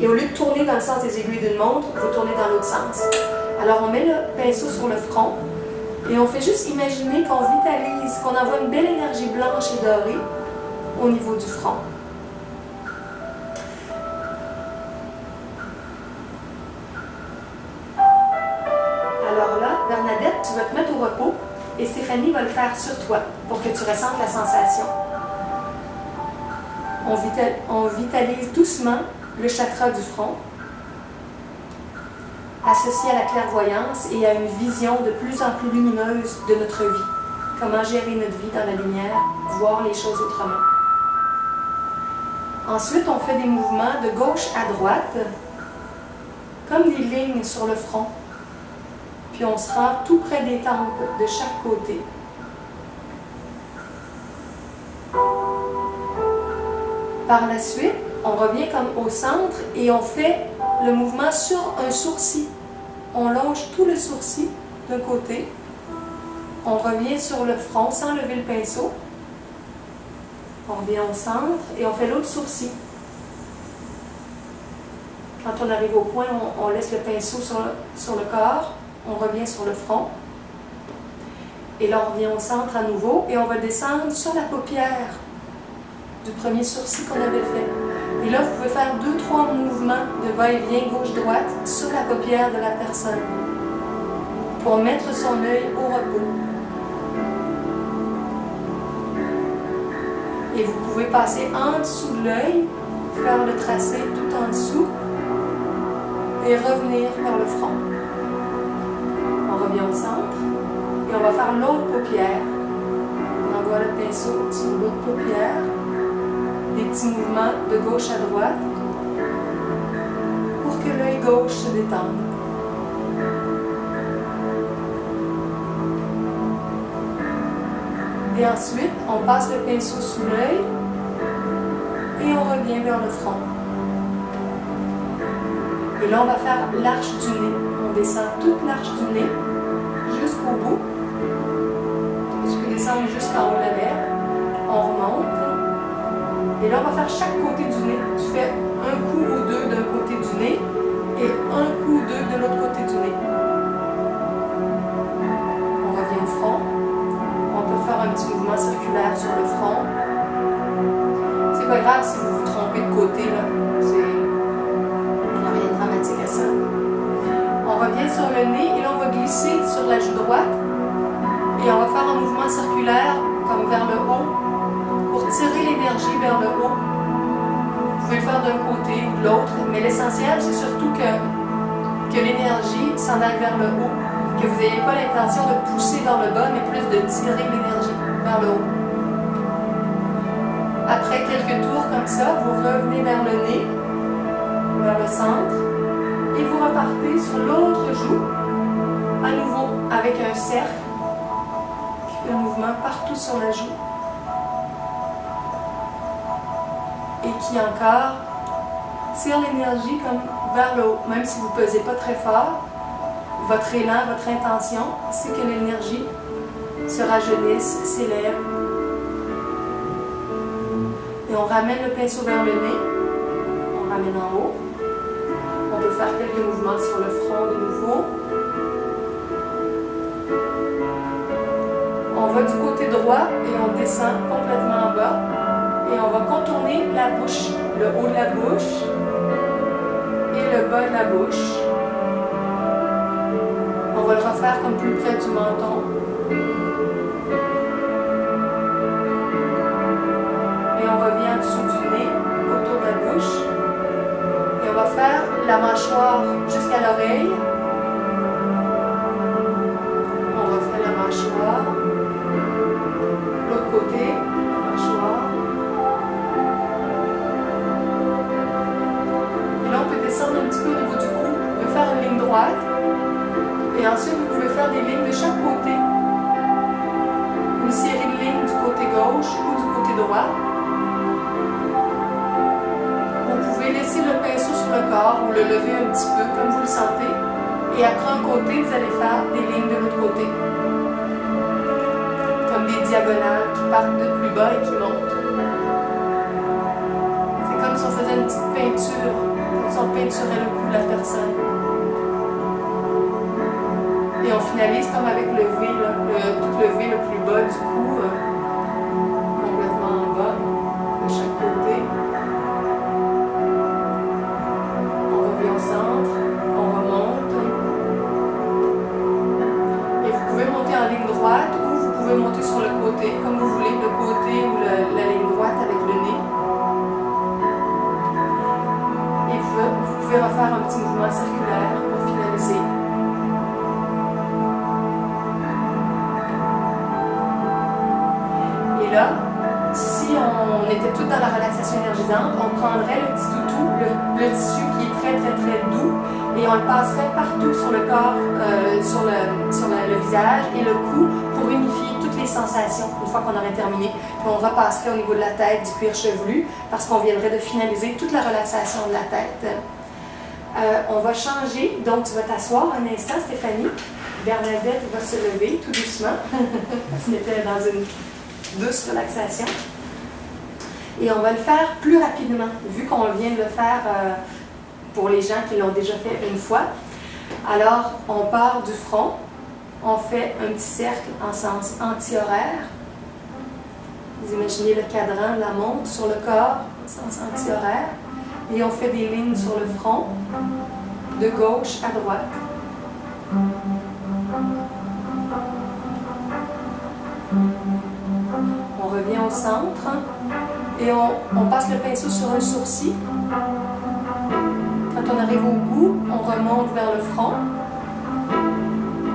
et au lieu de tourner dans le sens des aiguilles d'une montre, vous tournez dans l'autre sens. Alors, on met le pinceau sur le front, et on fait juste imaginer qu'on vitalise, qu'on envoie une belle énergie blanche et dorée au niveau du front. Sur toi pour que tu ressentes la sensation on, vitalise doucement le chakra du front, associé à la clairvoyance et à une vision de plus en plus lumineuse de notre vie. Comment gérer notre vie dans la lumière, voir les choses autrement. Ensuite, on fait des mouvements de gauche à droite, comme des lignes sur le front. Puis on se rend tout près des tempes de chaque côté. Par la suite, on revient comme au centre et on fait le mouvement sur un sourcil. On longe tout le sourcil d'un côté. On revient sur le front sans lever le pinceau. On revient au centre et on fait l'autre sourcil. Quand on arrive au point, on, laisse le pinceau sur le, sur le corps. On revient sur le front. Et là, on revient au centre à nouveau et on va descendre sur la paupière du premier sourcil qu'on avait fait. Et là, vous pouvez faire deux, trois mouvements de va-et-vient gauche-droite sur la paupière de la personne pour mettre son œil au repos. Et vous pouvez passer en dessous de l'œil, faire le tracé tout en dessous et revenir vers le front. On revient au centre et on va faire l'autre paupière. On envoie le pinceau sur l'autre paupière des petits mouvements de gauche à droite pour que l'œil gauche se détende. Et ensuite, on passe le pinceau sous l'œil et on revient vers le front. Et là, on va faire l'arche du nez. On descend toute l'arche du nez jusqu'au bout. Tu peux descendre jusqu'en haut de la lèvre. On remonte. Et là, on va faire chaque côté du nez. Tu fais un coup ou deux d'un côté du nez et un coup ou deux de l'autre côté du nez. On revient au front. On peut faire un petit mouvement circulaire sur le front. C'est pas grave si vous vous trompez de côté, là. Il n'y a rien de dramatique à ça. On revient sur le nez et là, on va glisser sur la joue droite. Et on va faire un mouvement circulaire comme vers le haut tirer l'énergie vers le haut. Vous pouvez le faire d'un côté ou de l'autre, mais l'essentiel, c'est surtout que, l'énergie s'en aille vers le haut, que vous n'ayez pas l'intention de pousser vers le bas, mais plus de tirer l'énergie vers le haut. Après quelques tours comme ça, vous revenez vers le nez, vers le centre, et vous repartez sur l'autre joue, à nouveau avec un cercle le mouvement partout sur la joue. Qui encore tire l'énergie comme vers le haut, même si vous ne pesez pas très fort. Votre élan, votre intention, c'est que l'énergie se rajeunisse, s'élève. Et on ramène le pinceau vers le nez. On ramène en haut. On peut faire quelques mouvements sur le front de nouveau. On va du côté droit et on descend complètement en bas. Et on va contourner la bouche, le haut de la bouche et le bas de la bouche. On va le refaire comme plus près du menton. Et on revient en dessous du nez, autour de la bouche. Et on va faire la mâchoire jusqu'à l'oreille. Chaque côté. Une série de lignes du côté gauche ou du côté droit. Vous pouvez laisser le pinceau sur le corps ou le lever un petit peu comme vous le sentez. Et après un côté, vous allez faire des lignes de l'autre côté. Comme des diagonales qui partent de plus bas et qui montent. C'est comme si on faisait une petite peinture, comme si on peinturait le cou de la personne. Et on finalise comme avec le V, là, le, tout le V le plus bas du cou, on le passerait partout sur le corps, euh, sur, le, visage et le cou pour unifier toutes les sensations une fois qu'on aurait terminé. Puis on repasserait au niveau de la tête, du cuir chevelu, parce qu'on viendrait de finaliser toute la relaxation de la tête. Euh, on va changer, donc tu vas t'asseoir un instant, Stéphanie. Bernadette va se lever tout doucement, parce qu'elle était dans une douce relaxation. Et on va le faire plus rapidement, vu qu'on vient de le faire euh, pour les gens qui l'ont déjà fait une fois. Alors, on part du front, on fait un petit cercle en sens anti-horaire. Vous imaginez le cadran de la montre sur le corps, en sens anti-horaire. Et on fait des lignes sur le front, de gauche à droite. On revient au centre et on, on passe le pinceau sur un sourcil. On arrive au bout, on remonte vers le front.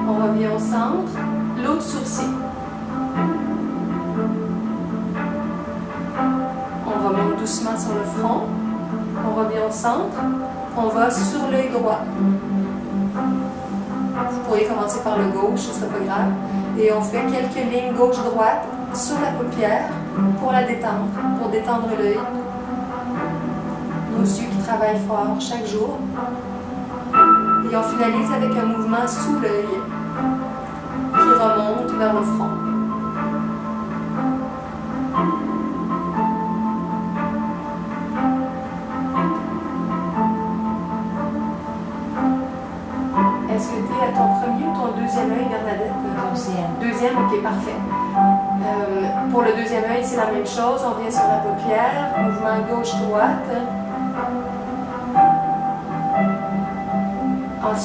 On revient au centre. L'autre sourcil. On remonte doucement sur le front. On revient au centre. On va sur l'œil droit. Vous pourriez commencer par le gauche, ce serait pas grave. Et on fait quelques lignes gauche-droite sur la paupière pour la détendre, pour détendre l'œil. Nos yeux qui travaillent fort chaque jour. Et on finalise avec un mouvement sous l'œil qui remonte vers le front. Est-ce que tu es à ton premier ou ton deuxième œil, Bernadette? Deuxième. Deuxième, ok, parfait. Euh, pour le deuxième œil, c'est la même chose. On vient sur la paupière, mouvement gauche-droite.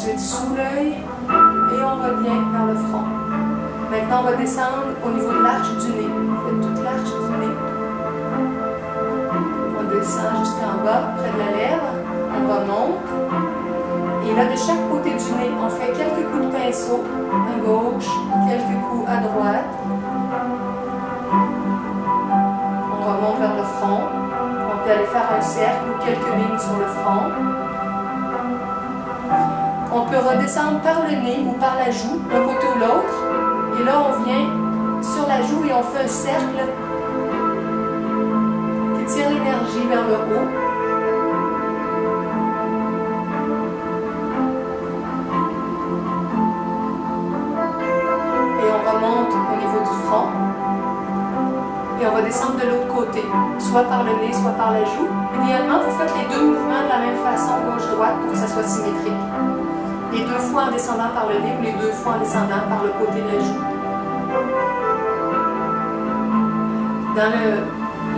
Sous l'œil, et on revient vers le front. Maintenant, on va descendre au niveau de l'arche du nez. Faites toute l'arche du nez. On descend jusqu'en bas, près de la lèvre. On remonte. Et là, de chaque côté du nez, on fait quelques coups de pinceau à gauche, quelques coups à droite. On remonte vers le front. On peut aller faire un cercle ou quelques lignes sur le front. On peut redescendre par le nez ou par la joue, d'un côté ou l'autre. Et là, on vient sur on fait un cercle qui tire l'énergie vers le haut. Et on remonte au niveau du front. Et on va descendre de l'autre côté, soit par le nez, soit par la joue. Idéalement, vous faites les deux mouvements de la même façon, gauche-droite, pour que ça soit symétrique. Les deux fois en descendant par le nez ou les deux fois en descendant par le côté de la joue. Dans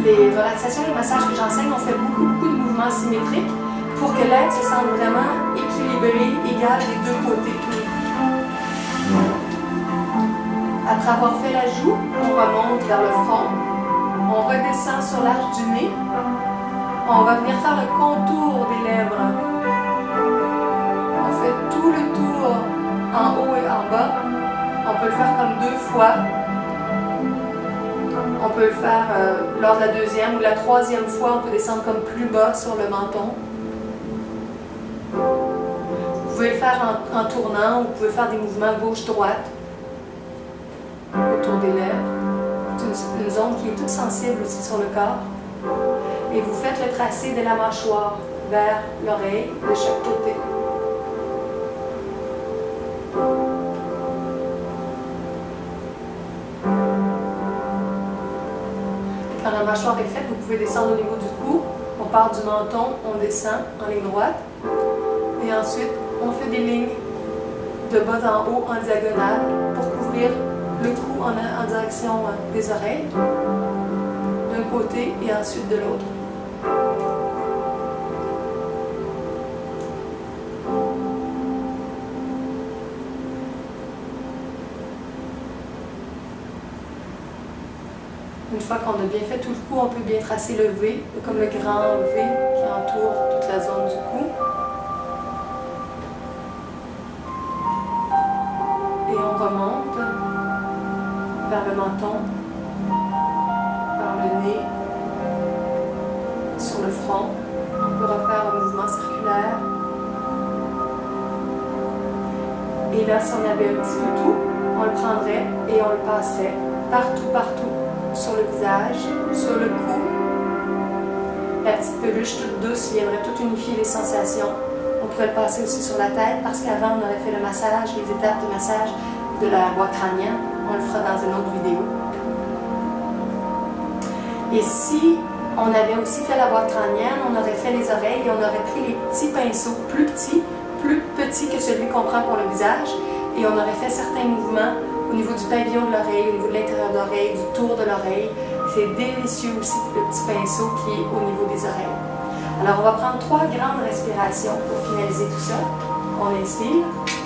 les relaxations et les massages que j'enseigne, on fait beaucoup, beaucoup de mouvements symétriques pour que l'être se sente vraiment équilibré, égal des deux côtés. Après avoir fait la joue, on remonte vers le front. On redescend sur l'arche du nez. On va venir faire le contour des lèvres. En haut et en bas. On peut le faire comme deux fois. On peut le faire euh, lors de la deuxième ou la troisième fois. On peut descendre comme plus bas sur le menton. Vous pouvez le faire en, en tournant ou vous pouvez faire des mouvements gauche-droite autour des lèvres. C'est une, une, zone qui est toute sensible aussi sur le corps. Et vous faites le tracé de la mâchoire vers l'oreille de chaque côté. Mâchoire est faite, vous pouvez descendre au niveau du cou. On part du menton, on descend en ligne droite. Et ensuite, on fait des lignes de bas en haut en diagonale pour couvrir le cou en, en direction des oreilles, d'un côté et ensuite de l'autre. Une fois qu'on a bien fait tout le cou, on peut bien tracer le V, comme le grand V qui entoure toute la zone du cou. Et on remonte vers le menton, par le nez, sur le front. On peut refaire un mouvement circulaire. Et là, si on avait un petit tout, on le prendrait et on le passerait partout, partout, sur le visage, sur le cou. La petite peluche toute douce viendrait tout unifier les sensations. On pourrait le passer aussi sur la tête parce qu'avant, on aurait fait le massage, les étapes de massage de la boîte crânienne. On le fera dans une autre vidéo. Et si on avait aussi fait la boîte crânienne, on aurait fait les oreilles et on aurait pris les petits pinceaux plus petits, plus petits que celui qu'on prend pour le visage, et on aurait fait certains mouvements au niveau du pavillon de l'oreille, au niveau de l'intérieur de l'oreille, du tour de l'oreille. C'est délicieux aussi le petit pinceau qui est au niveau des oreilles. Alors on va prendre trois grandes respirations pour finaliser tout ça. On inspire.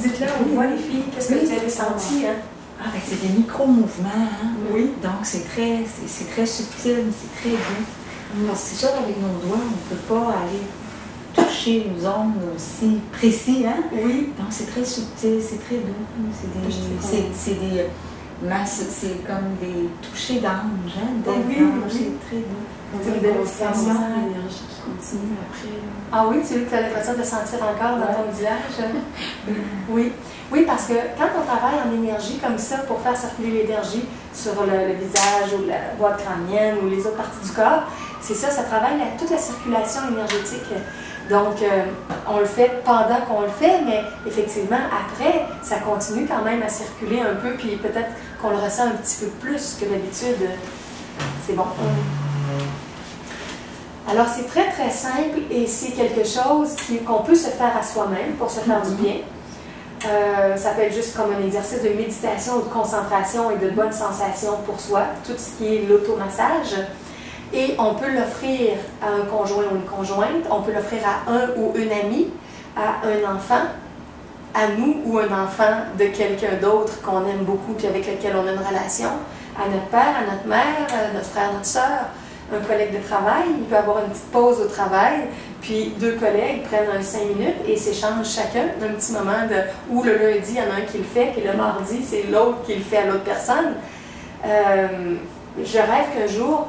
Dites-le, on voit les filles, qu'est-ce que vous avez senti? Hein? Ah, ben, c'est des micro-mouvements. Hein? Oui. Donc, c'est très, c'est très subtil, c'est très doux. Parce que c'est sûr, avec nos doigts, on ne peut pas aller toucher une zone aussi précis. Hein? Oui. Donc, c'est très subtil, c'est très doux. C'est des, c'est, c'est des masses, c'est comme des touchés d'ange. Hein? Oui, d'ange, oui. C'est très doux. On dirait qu'on sent l'énergie qui continue après. là. Ah oui, tu as l'impression de sentir encore dans ton visage? Oui. Oui, parce que quand on travaille en énergie comme ça pour faire circuler l'énergie sur le, le visage ou la boîte crânienne ou les autres parties du corps, c'est ça, ça travaille la- toute la circulation énergétique. Donc, euh, on le fait pendant qu'on le fait, mais effectivement, après, ça continue quand même à circuler un peu, puis peut-être qu'on le ressent un petit peu plus que d'habitude. C'est bon. Alors, c'est très, très simple et c'est quelque chose qu'on peut se faire à soi-même pour se faire du bien. Euh, ça peut être juste comme un exercice de méditation ou de concentration et de bonnes sensations pour soi, tout ce qui est l'automassage. Et on peut l'offrir à un conjoint ou une conjointe, on peut l'offrir à un ou une amie, à un enfant, à nous ou un enfant de quelqu'un d'autre qu'on aime beaucoup et avec lequel on a une relation, à notre père, à notre mère, à notre frère, notre soeur, un collègue de travail. Il peut avoir une petite pause au travail, puis deux collègues prennent un cinq minutes et s'échangent chacun un petit moment de où le lundi, il y en a un qui le fait, puis le mardi, c'est l'autre qui le fait à l'autre personne. Euh, je rêve qu'un jour,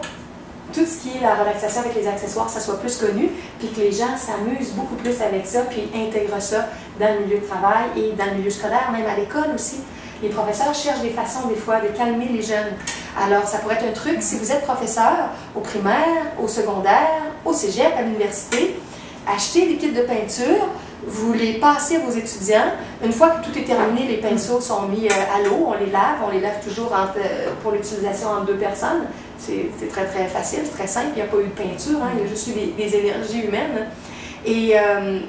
tout ce qui est la relaxation avec les accessoires, ça soit plus connu, puis que les gens s'amusent beaucoup plus avec ça, puis intègrent ça dans le milieu de travail et dans le milieu scolaire, même à l'école aussi. Les professeurs cherchent des façons, des fois, de calmer les jeunes. Alors, ça pourrait être un truc, si vous êtes professeur au primaire, au secondaire, au cégep, à l'université, achetez des kits de peinture, vous les passez à vos étudiants. Une fois que tout est terminé, les pinceaux sont mis euh, à l'eau, on les lave, on les lave toujours euh, pour l'utilisation entre deux personnes. C'est très, très facile, c'est très simple. Il n'y a pas eu de peinture, hein, il y a juste eu des, énergies humaines. Et euh,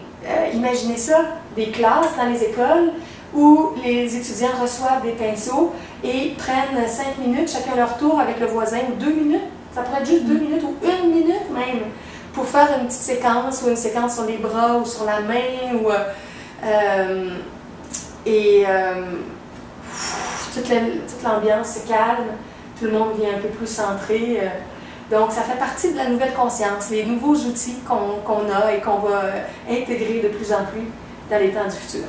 imaginez ça, des classes dans les écoles où les étudiants reçoivent des pinceaux et prennent cinq minutes chacun leur tour avec le voisin, ou deux minutes, ça pourrait être juste deux minutes ou une minute même, pour faire une petite séquence ou une séquence sur les bras ou sur la main ou euh, et euh, toute l'ambiance se calme, tout le monde vient un peu plus centré. Euh. donc, ça fait partie de la nouvelle conscience, les nouveaux outils qu'on a et qu'on va intégrer de plus en plus dans les temps du futur.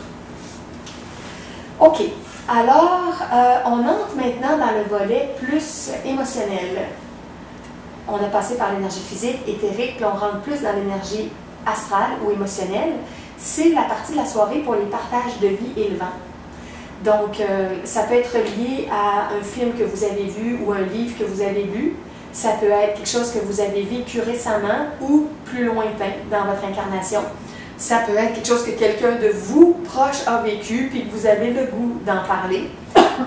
OK. Alors, euh, on entre maintenant dans le volet plus émotionnel. On a passé par l'énergie physique, éthérique, puis on rentre plus dans l'énergie astrale ou émotionnelle. C'est la partie de la soirée pour les partages de vie élevants. Donc, euh, ça peut être lié à un film que vous avez vu ou un livre que vous avez lu. Ça peut être quelque chose que vous avez vécu récemment ou plus lointain dans votre incarnation. Ça peut être quelque chose que quelqu'un de vous proche a vécu, puis que vous avez le goût d'en parler.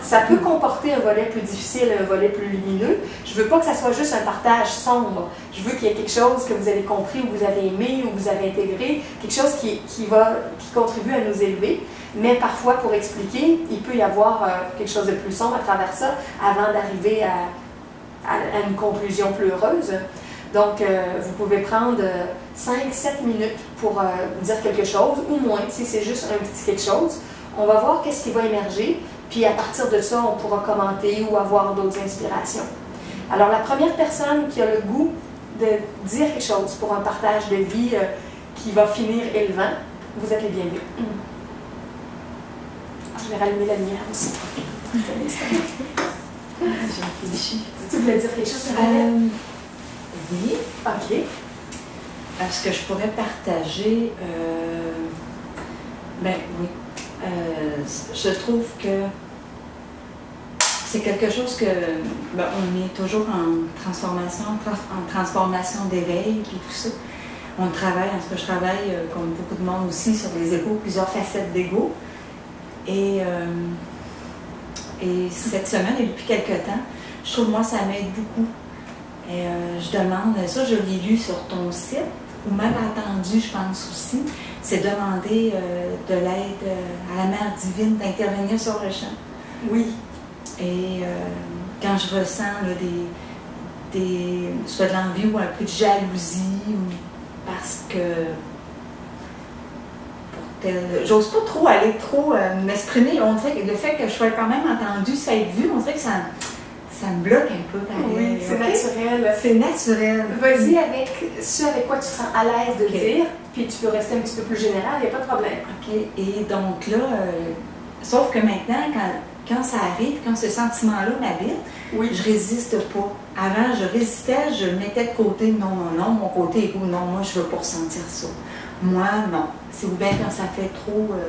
Ça peut comporter un volet plus difficile, un volet plus lumineux. Je ne veux pas que ça soit juste un partage sombre. Je veux qu'il y ait quelque chose que vous avez compris, ou vous avez aimé, ou vous avez intégré, quelque chose qui, qui va, qui contribue à nous élever. Mais parfois, pour expliquer, il peut y avoir euh, quelque chose de plus sombre à travers ça avant d'arriver à, à, une conclusion plus heureuse. Donc, euh, vous pouvez prendre 5-7 euh, minutes pour euh, dire quelque chose, ou moins, si c'est juste un petit quelque chose. On va voir qu'est-ce qui va émerger, puis à partir de ça, on pourra commenter ou avoir d'autres inspirations. Alors, la première personne qui a le goût de dire quelque chose pour un partage de vie qui va finir élevant, vous êtes les bienvenus. Je vais rallumer la lumière aussi. Tu voulais dire quelque chose, oui. OK. Est-ce que je pourrais partager. Euh, ben oui. Euh, je trouve que c'est quelque chose que. Ben, on est toujours en transformation, en transformation d'éveil et tout ça. On travaille, en ce que je travaille, euh, comme beaucoup de monde aussi, sur les égaux, plusieurs facettes d'égaux. Et, et cette semaine, et depuis quelques temps, je trouve moi ça m'aide beaucoup et euh, je demande, ça je l'ai lu sur ton site, ou même attendu, je pense aussi, c'est demander euh, de l'aide euh, à la Mère divine d'intervenir sur le champ. Oui. Et quand je ressens des, des, soit de l'envie ou un peu de jalousie, ou parce que j'ose pas trop aller trop m'exprimer. On dirait que le fait que je sois quand même entendue, ça être vu, on dirait que ça, ça me bloque un peu. Oui, c'est naturel. C'est naturel. Vas-y avec ce avec quoi tu te sens à l'aise de dire, puis tu peux rester un petit peu plus général, il n'y a pas de problème. OK. Et donc là, euh, sauf que maintenant, quand, quand ça arrive, quand ce sentiment-là m'habite, oui. je résiste pas. Avant, je résistais, je mettais de côté, non, non, non, mon côté égo, non, moi, je veux pas ressentir ça. Moi, non. C'est ou bien quand ça fait trop. Euh,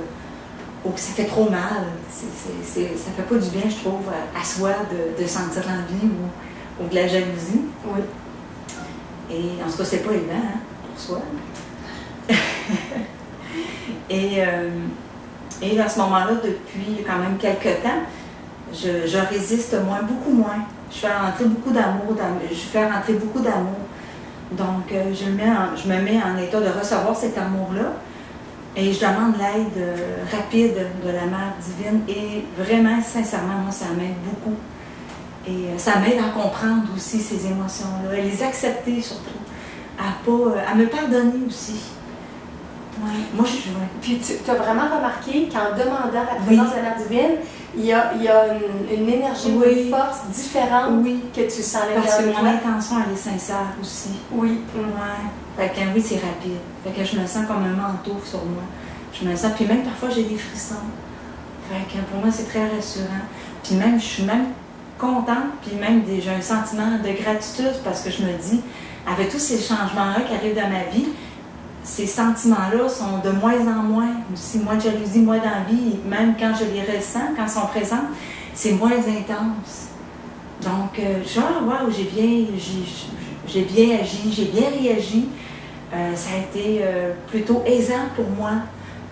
ou que ça fait trop mal. Ça ne ça fait pas du bien, je trouve, à, soi de, sentir l'envie ou, ou, de la jalousie. Oui. Et en tout cas, c'est pas évident hein, pour soi. et, euh, et à ce moment-là, depuis quand même quelques temps, je, résiste moins, beaucoup moins. Je fais rentrer beaucoup d'amour, je fais rentrer beaucoup d'amour. Donc, euh, je me mets en état de recevoir cet amour-là Et je demande l'aide euh, rapide de la Mère divine. Et vraiment, sincèrement, moi, ça m'aide beaucoup. Et euh, ça m'aide à comprendre aussi ces émotions-là, à les accepter surtout, à, pas, à me pardonner aussi. Moi, je, Puis tu as vraiment remarqué qu'en demandant la présence de la Mère divine, il y a, il y a une, énergie, une force différente que tu sens à Parce que mon intention, elle est sincère aussi. Oui. Ouais. Fait que oui, c'est rapide. Fait que je me sens comme un manteau sur moi. Je me sens, puis même parfois j'ai des frissons. Fait que pour moi, c'est très rassurant. Puis même, je suis même contente, puis même j'ai un sentiment de gratitude parce que je me dis, avec tous ces changements-là qui arrivent dans ma vie, ces sentiments-là sont de moins en moins. Aussi, moins de jalousie, moins d'envie, même quand je les ressens, quand ils sont présents, c'est moins intense. Donc, genre, waouh, j'ai bien, j'ai bien agi, j'ai bien réagi. Euh, ça a été euh, plutôt aisant pour moi.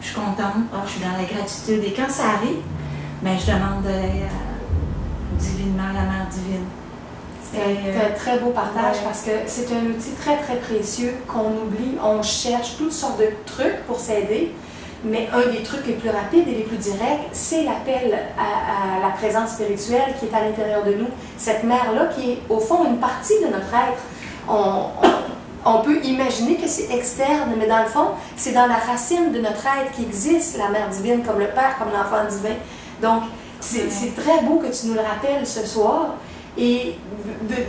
Je suis contente, oh, je suis dans la gratitude. Et quand ça arrive, ben, je demande divinement la Mère divine c'est un très beau partage parce que c'est un outil très, très précieux qu'on oublie. On cherche toutes sortes de trucs pour s'aider, mais un des trucs les plus rapides et les plus directs, c'est l'appel à, la présence spirituelle qui est à l'intérieur de nous. Cette mère-là qui est au fond une partie de notre être. On, on, peut imaginer que c'est externe, mais dans le fond, c'est dans la racine de notre être qui existe la mère divine, comme le Père, comme l'enfant divin. Donc, c'est très beau que tu nous le rappelles ce soir et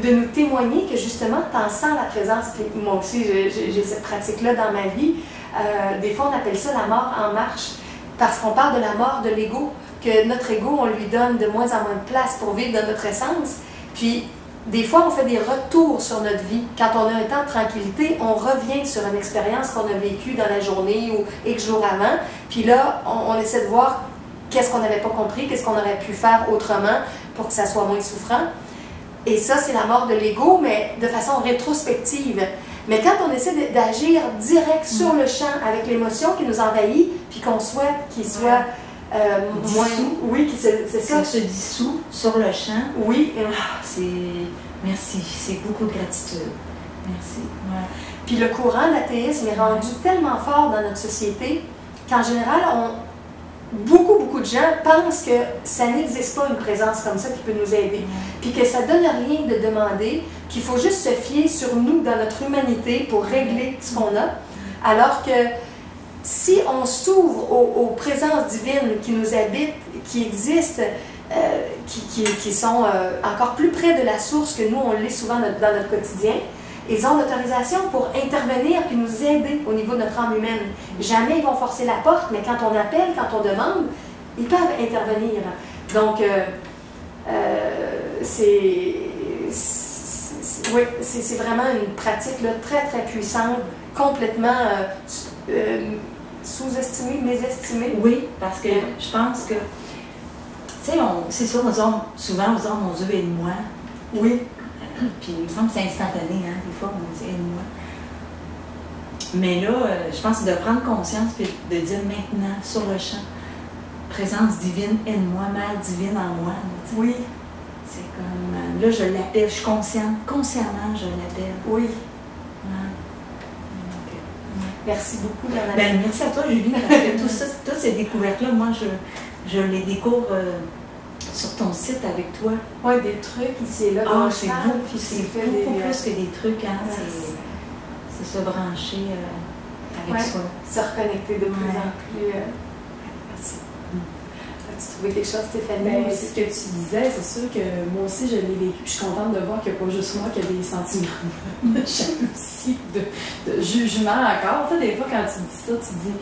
de, nous témoigner que justement, tu en sens la présence. moi aussi, j'ai cette pratique-là dans ma vie. Euh, des fois, on appelle ça la mort en marche, parce qu'on parle de la mort de l'ego, que notre ego, on lui donne de moins en moins de place pour vivre dans notre essence. Puis, des fois, on fait des retours sur notre vie. Quand on a un temps de tranquillité, on revient sur une expérience qu'on a vécue dans la journée ou X jours avant. Puis là, on, on essaie de voir qu'est-ce qu'on n'avait pas compris, qu'est-ce qu'on aurait pu faire autrement pour que ça soit moins souffrant. Et ça, c'est la mort de l'ego, mais de façon rétrospective. Mais quand on essaie d'agir direct sur le champ avec l'émotion qui nous envahit, puis qu'on souhaite qu'il soit euh, moins. Oui, c'est ça. se dissout sur le champ. Oui. Ah, c'est. Merci. C'est beaucoup de gratitude. Merci. Puis le courant d'athéisme est rendu tellement fort dans notre société qu'en général, on, beaucoup, beaucoup de gens pensent que ça n'existe pas une présence comme ça qui peut nous aider. Puis que ça donne rien de demander, qu'il faut juste se fier sur nous dans notre humanité pour régler ce qu'on a. Alors que si on s'ouvre aux, présences divines qui nous habitent, qui existent, euh, qui, sont euh, encore plus près de la source que nous, on l'est souvent dans notre quotidien, ils ont l'autorisation pour intervenir et nous aider au niveau de notre âme humaine. Jamais ils vont forcer la porte, mais quand on appelle, quand on demande, ils peuvent intervenir. Donc, euh, c'est oui, vraiment une pratique très, très puissante, complètement euh, sous-estimée, mésestimée. Oui, parce que je pense que, tu sais, c'est ça, souvent on dit, oh, mon Dieu, aide-moi. Oui. Puis il me semble que c'est instantané, hein, des fois, on dit aide-moi. Mais là, euh, je pense de prendre conscience et de dire maintenant, sur le champ, présence divine, aide-moi, mère divine en moi. Oui. C'est comme, euh, là, je l'appelle, je suis consciente, consciemment, je l'appelle. Oui. Merci beaucoup, Ben, merci à toi, Julie, parce que tout ça, toutes ces découvertes-là, moi, je, je les découvre. Euh, sur ton site avec toi. Oui, des trucs ici et là. Ah, c'est beaucoup, c'est beaucoup plus que des trucs. Hein, c'est se brancher euh, avec soi. Se reconnecter de plus en plus. Euh, trouvé quelque chose, Stéphanie? Ben, ce que tu disais, c'est sûr que moi aussi, je l'ai vécu. Je suis contente de voir qu'il n'y a pas juste moi qui a des sentiments de jalousie, de, de jugement encore. Tu sais, des fois, quand tu dis ça, tu dis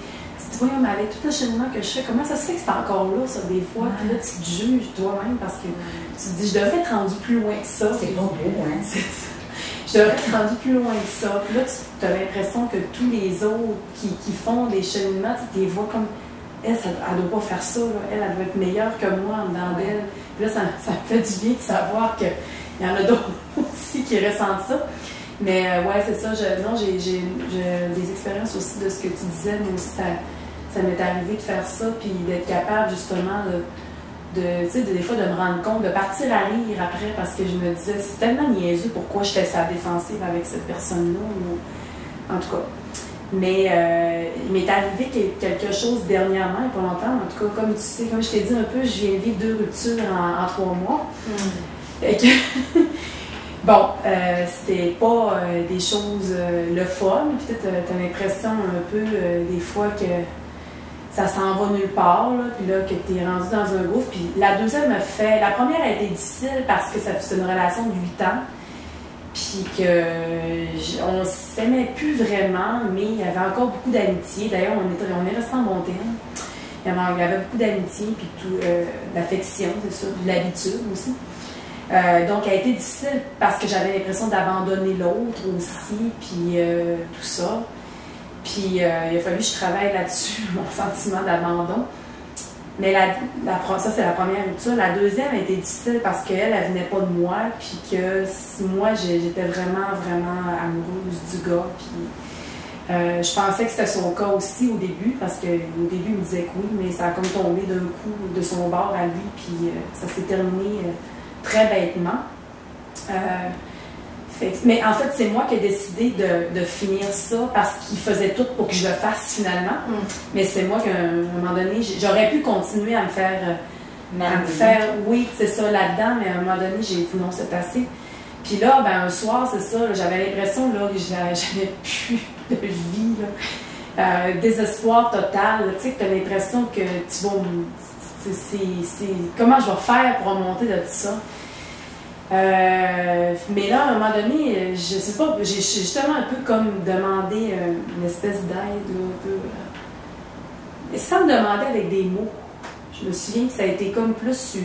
oui, mais avec tout le cheminement que je fais, comment ça se fait que c'est encore là, ça, des fois? Puis là, tu te juges toi-même parce que tu te dis, je devrais être rendu plus loin que ça. C'est pas beau, hein? je devrais être rendu plus loin que ça. Puis là, tu as l'impression que tous les autres qui, qui font des cheminements, tu les vois comme, elle, ça, elle doit pas faire ça, elle, elle doit être meilleure que moi en dedans d'elle. Puis là, ça, ça me fait du bien de savoir qu'il y en a d'autres aussi qui ressentent ça. Mais euh, ouais, c'est ça. Non, j'ai des expériences aussi de ce que tu disais, mais aussi ça ça m'est arrivé de faire ça, puis d'être capable justement de, de tu sais, des fois de me rendre compte, de partir à rire après parce que je me disais, c'est tellement niaiseux pourquoi j'étais sa défensive avec cette personne-là. En tout cas. Mais euh, il m'est arrivé quelque chose dernièrement, il n'y a pas longtemps. En tout cas, comme tu sais, comme je t'ai dit un peu, je viens de vivre deux ruptures en, trois mois. Mm. bon, euh, c'était pas euh, des choses le fun. Peut-être tu as l'impression un peu des fois que ça s'en va nulle part, là, puis là, que tu es rendu dans un groupe. Puis la deuxième a fait. La première a été difficile parce que c'est une relation de 8 ans puis qu'on ne s'aimait plus vraiment, mais il y avait encore beaucoup d'amitié. D'ailleurs, on, on est resté en bon terme. Il y avait, beaucoup d'amitié, puis tout, euh, d'affection, c'est ça, de l'habitude aussi. Euh, donc, elle a été difficile parce que j'avais l'impression d'abandonner l'autre aussi, puis euh, tout ça. Puis, il a fallu que je travaille là-dessus, mon sentiment d'abandon. Mais la, ça, c'est la première rupture. La deuxième a été difficile parce qu'elle, elle venait pas de moi, puis que moi, j'étais vraiment, vraiment amoureuse du gars. Puis euh, je pensais que c'était son cas aussi au début, parce qu'au début, il me disait que oui, mais ça a comme tombé d'un coup de son bord à lui, puis euh, ça s'est terminé euh, très bêtement mais en fait, c'est moi qui ai décidé de, finir ça parce qu'il faisait tout pour que je le fasse finalement. Mm. Mais c'est moi qu'à un moment donné, j'aurais pu continuer à me faire. Euh, à me faire, oui, c'est ça là-dedans, mais à un moment donné, j'ai dit non, c'est assez. Puis là, ben, un soir, c'est ça, j'avais l'impression là, que j'avais plus de vie, euh, désespoir total. Tu sais, que tu as l'impression que tu vas. C'est, comment je vais faire pour remonter de tout ça? Euh, mais là, à un moment donné, je sais pas, j'ai justement un peu comme demandé euh, une espèce d'aide, un peu. Euh, sans me demander avec des mots. Je me souviens que ça a été comme plus.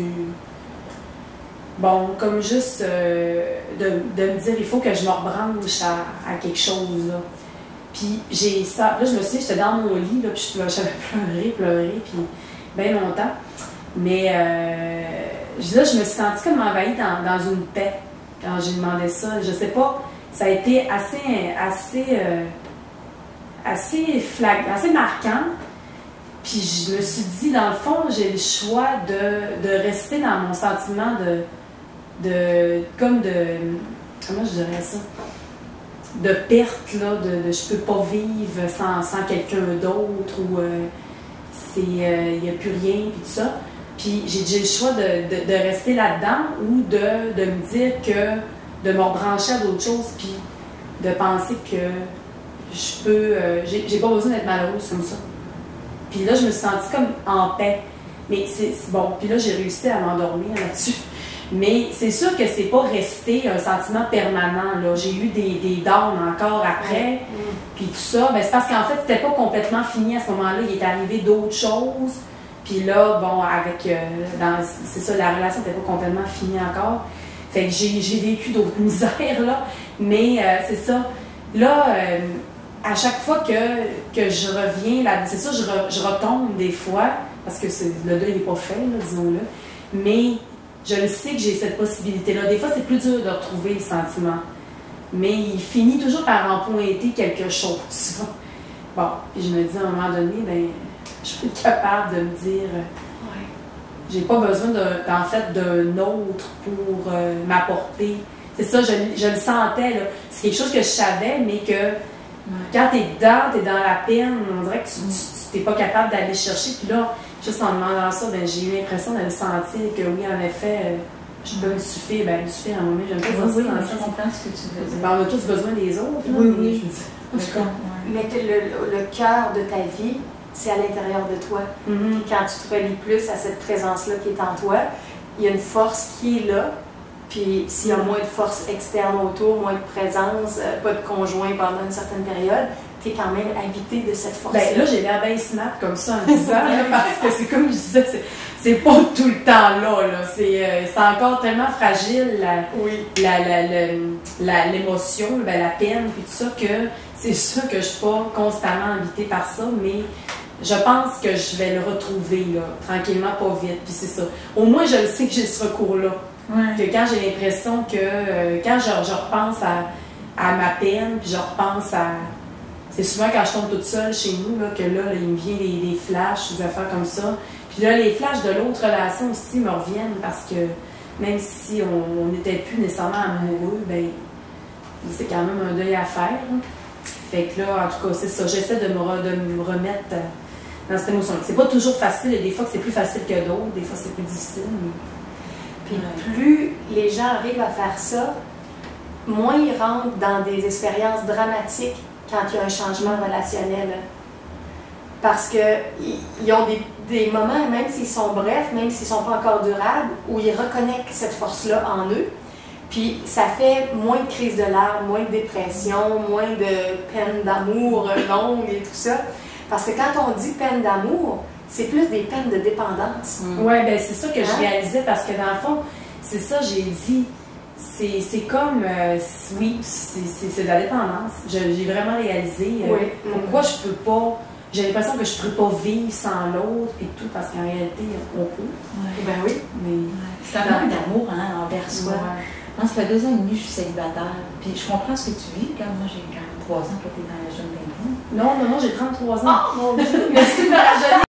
bon, comme juste de, me dire, il faut que je me rebranche à, quelque chose. Puis j'ai ça. Là, je me suis j'étais dans mon lit, là, puis j'avais pleuré, pleuré, puis bien longtemps. Mais là, je me suis sentie comme envahie dans, dans une paix quand j'ai demandé ça. Je sais pas, ça a été assez, assez, euh, assez, flag, assez marquant. Puis je me suis dit, dans le fond, j'ai le choix de, de, rester dans mon sentiment de, de comme de, comment je dirais ça, de perte, là, de, je peux pas vivre sans, sans quelqu'un d'autre ou euh, c'est, il euh, n'y a plus rien, puis tout ça. Puis j'ai le choix de, de, rester là-dedans ou de, de, me dire que de me rebrancher à d'autres choses, puis de penser que je peux. Euh, j'ai pas besoin d'être malheureuse comme ça. Puis là, je me suis sentie comme en paix. Mais c'est bon. Puis là, j'ai réussi à m'endormir là-dessus. Mais c'est sûr que c'est pas resté un sentiment permanent. J'ai eu des, des downs encore après. Puis tout ça, ben, c'est parce qu'en fait, c'était pas complètement fini à ce moment-là. Il est arrivé d'autres choses puis là, bon, avec. Euh, c'est ça, la relation n'était pas complètement finie encore. Fait que j'ai vécu d'autres misères, là. Mais euh, c'est ça. Là, euh, à chaque fois que, que je reviens, c'est ça, je, je, retombe des fois, parce que le deuil n'est pas fait, disons-le. Mais je le sais que j'ai cette possibilité-là. Des fois, c'est plus dur de retrouver le sentiment. Mais il finit toujours par empointer quelque chose. Bon, puis je me dis à un moment donné, ben je suis capable de me dire, ouais. j'ai pas besoin en fait d'un autre pour euh, m'apporter. C'est ça, je, le sentais. C'est quelque chose que je savais, mais que quand tu es dedans, tu es dans la peine, on dirait que tu n'es pas capable d'aller chercher. Puis là, juste en demandant ça, ben, j'ai eu l'impression de sentir que oui, en effet, euh, je peux me suffire, ben, me suffire à un moment. J'aime pas oui, oui, je comprends ce que tu veux dire. Ben, on a tous besoin des autres. oui, oui. Mais le, le cœur de ta vie, c'est à l'intérieur de toi. Mm-hmm. Quand tu te relis plus à cette présence-là qui est en toi, il y a une force qui est là. Puis s'il y a moins de force externe autour, moins de présence, euh, pas de conjoint pendant une certaine période, tu es quand même habité de cette force-là. Ben, là, j'ai l'air bien snap comme ça en disant, parce que c'est comme je disais, c'est pas tout le temps là. là. Euh, c'est encore tellement fragile, l'émotion, la, ben, la peine, puis tout ça, que c'est sûr que je suis pas constamment habitée par ça, mais je pense que je vais le retrouver, là, tranquillement, pas vite. Puis c'est ça. Au moins, je le sais que j'ai ce recours-là. Que quand j'ai l'impression que, euh, quand je, repense à, ma peine, puis je repense à. C'est souvent quand je tombe toute seule chez nous, là, que là, il me vient des, flashs, des affaires comme ça. Puis là, les flashs de l'autre relation aussi me reviennent parce que même si on n'était plus nécessairement amoureux, ben, c'est quand même un deuil à faire. Fait que là, en tout cas, c'est ça. J'essaie de me, re- de me remettre dans cette émotion. C'est pas toujours facile. Des fois que c'est plus facile que d'autres. Des fois, c'est plus difficile. mais- Puis Ouais. plus les gens arrivent à faire ça, moins ils rentrent dans des expériences dramatiques quand il y a un changement relationnel. Parce qu'ils ont des, des moments, même s'ils sont brefs, même s'ils ne sont pas encore durables, où ils reconnectent cette force-là en eux. Puis ça fait moins de crises de larmes, moins de dépression, moins de peine d'amour longue et tout ça. Parce que quand on dit peine d'amour, c'est plus des peines de dépendance. Mm. Ouais, ben c'est ça que je Hein? réalisais parce que dans le fond, c'est ça, j'ai dit. C'est c'est comme, euh, oui, c'est de la dépendance. Je- J'ai vraiment réalisé euh, Oui. pourquoi je peux pas. J'ai l'impression que je peux pas vivre sans l'autre et tout, parce qu'en réalité, on peut. Ouais. Ben oui. Mais. C'est un manque d'amour hein, envers soi. Ouais. Moi, ça fait deux ans et demi que je suis célibataire. Puis je comprends ce que tu vis. Quand moi, j'ai 43 ans, toi, t'es dans la jeune. Non, non, non, j'ai 33 ans. Oh mon Dieu! Merci de me.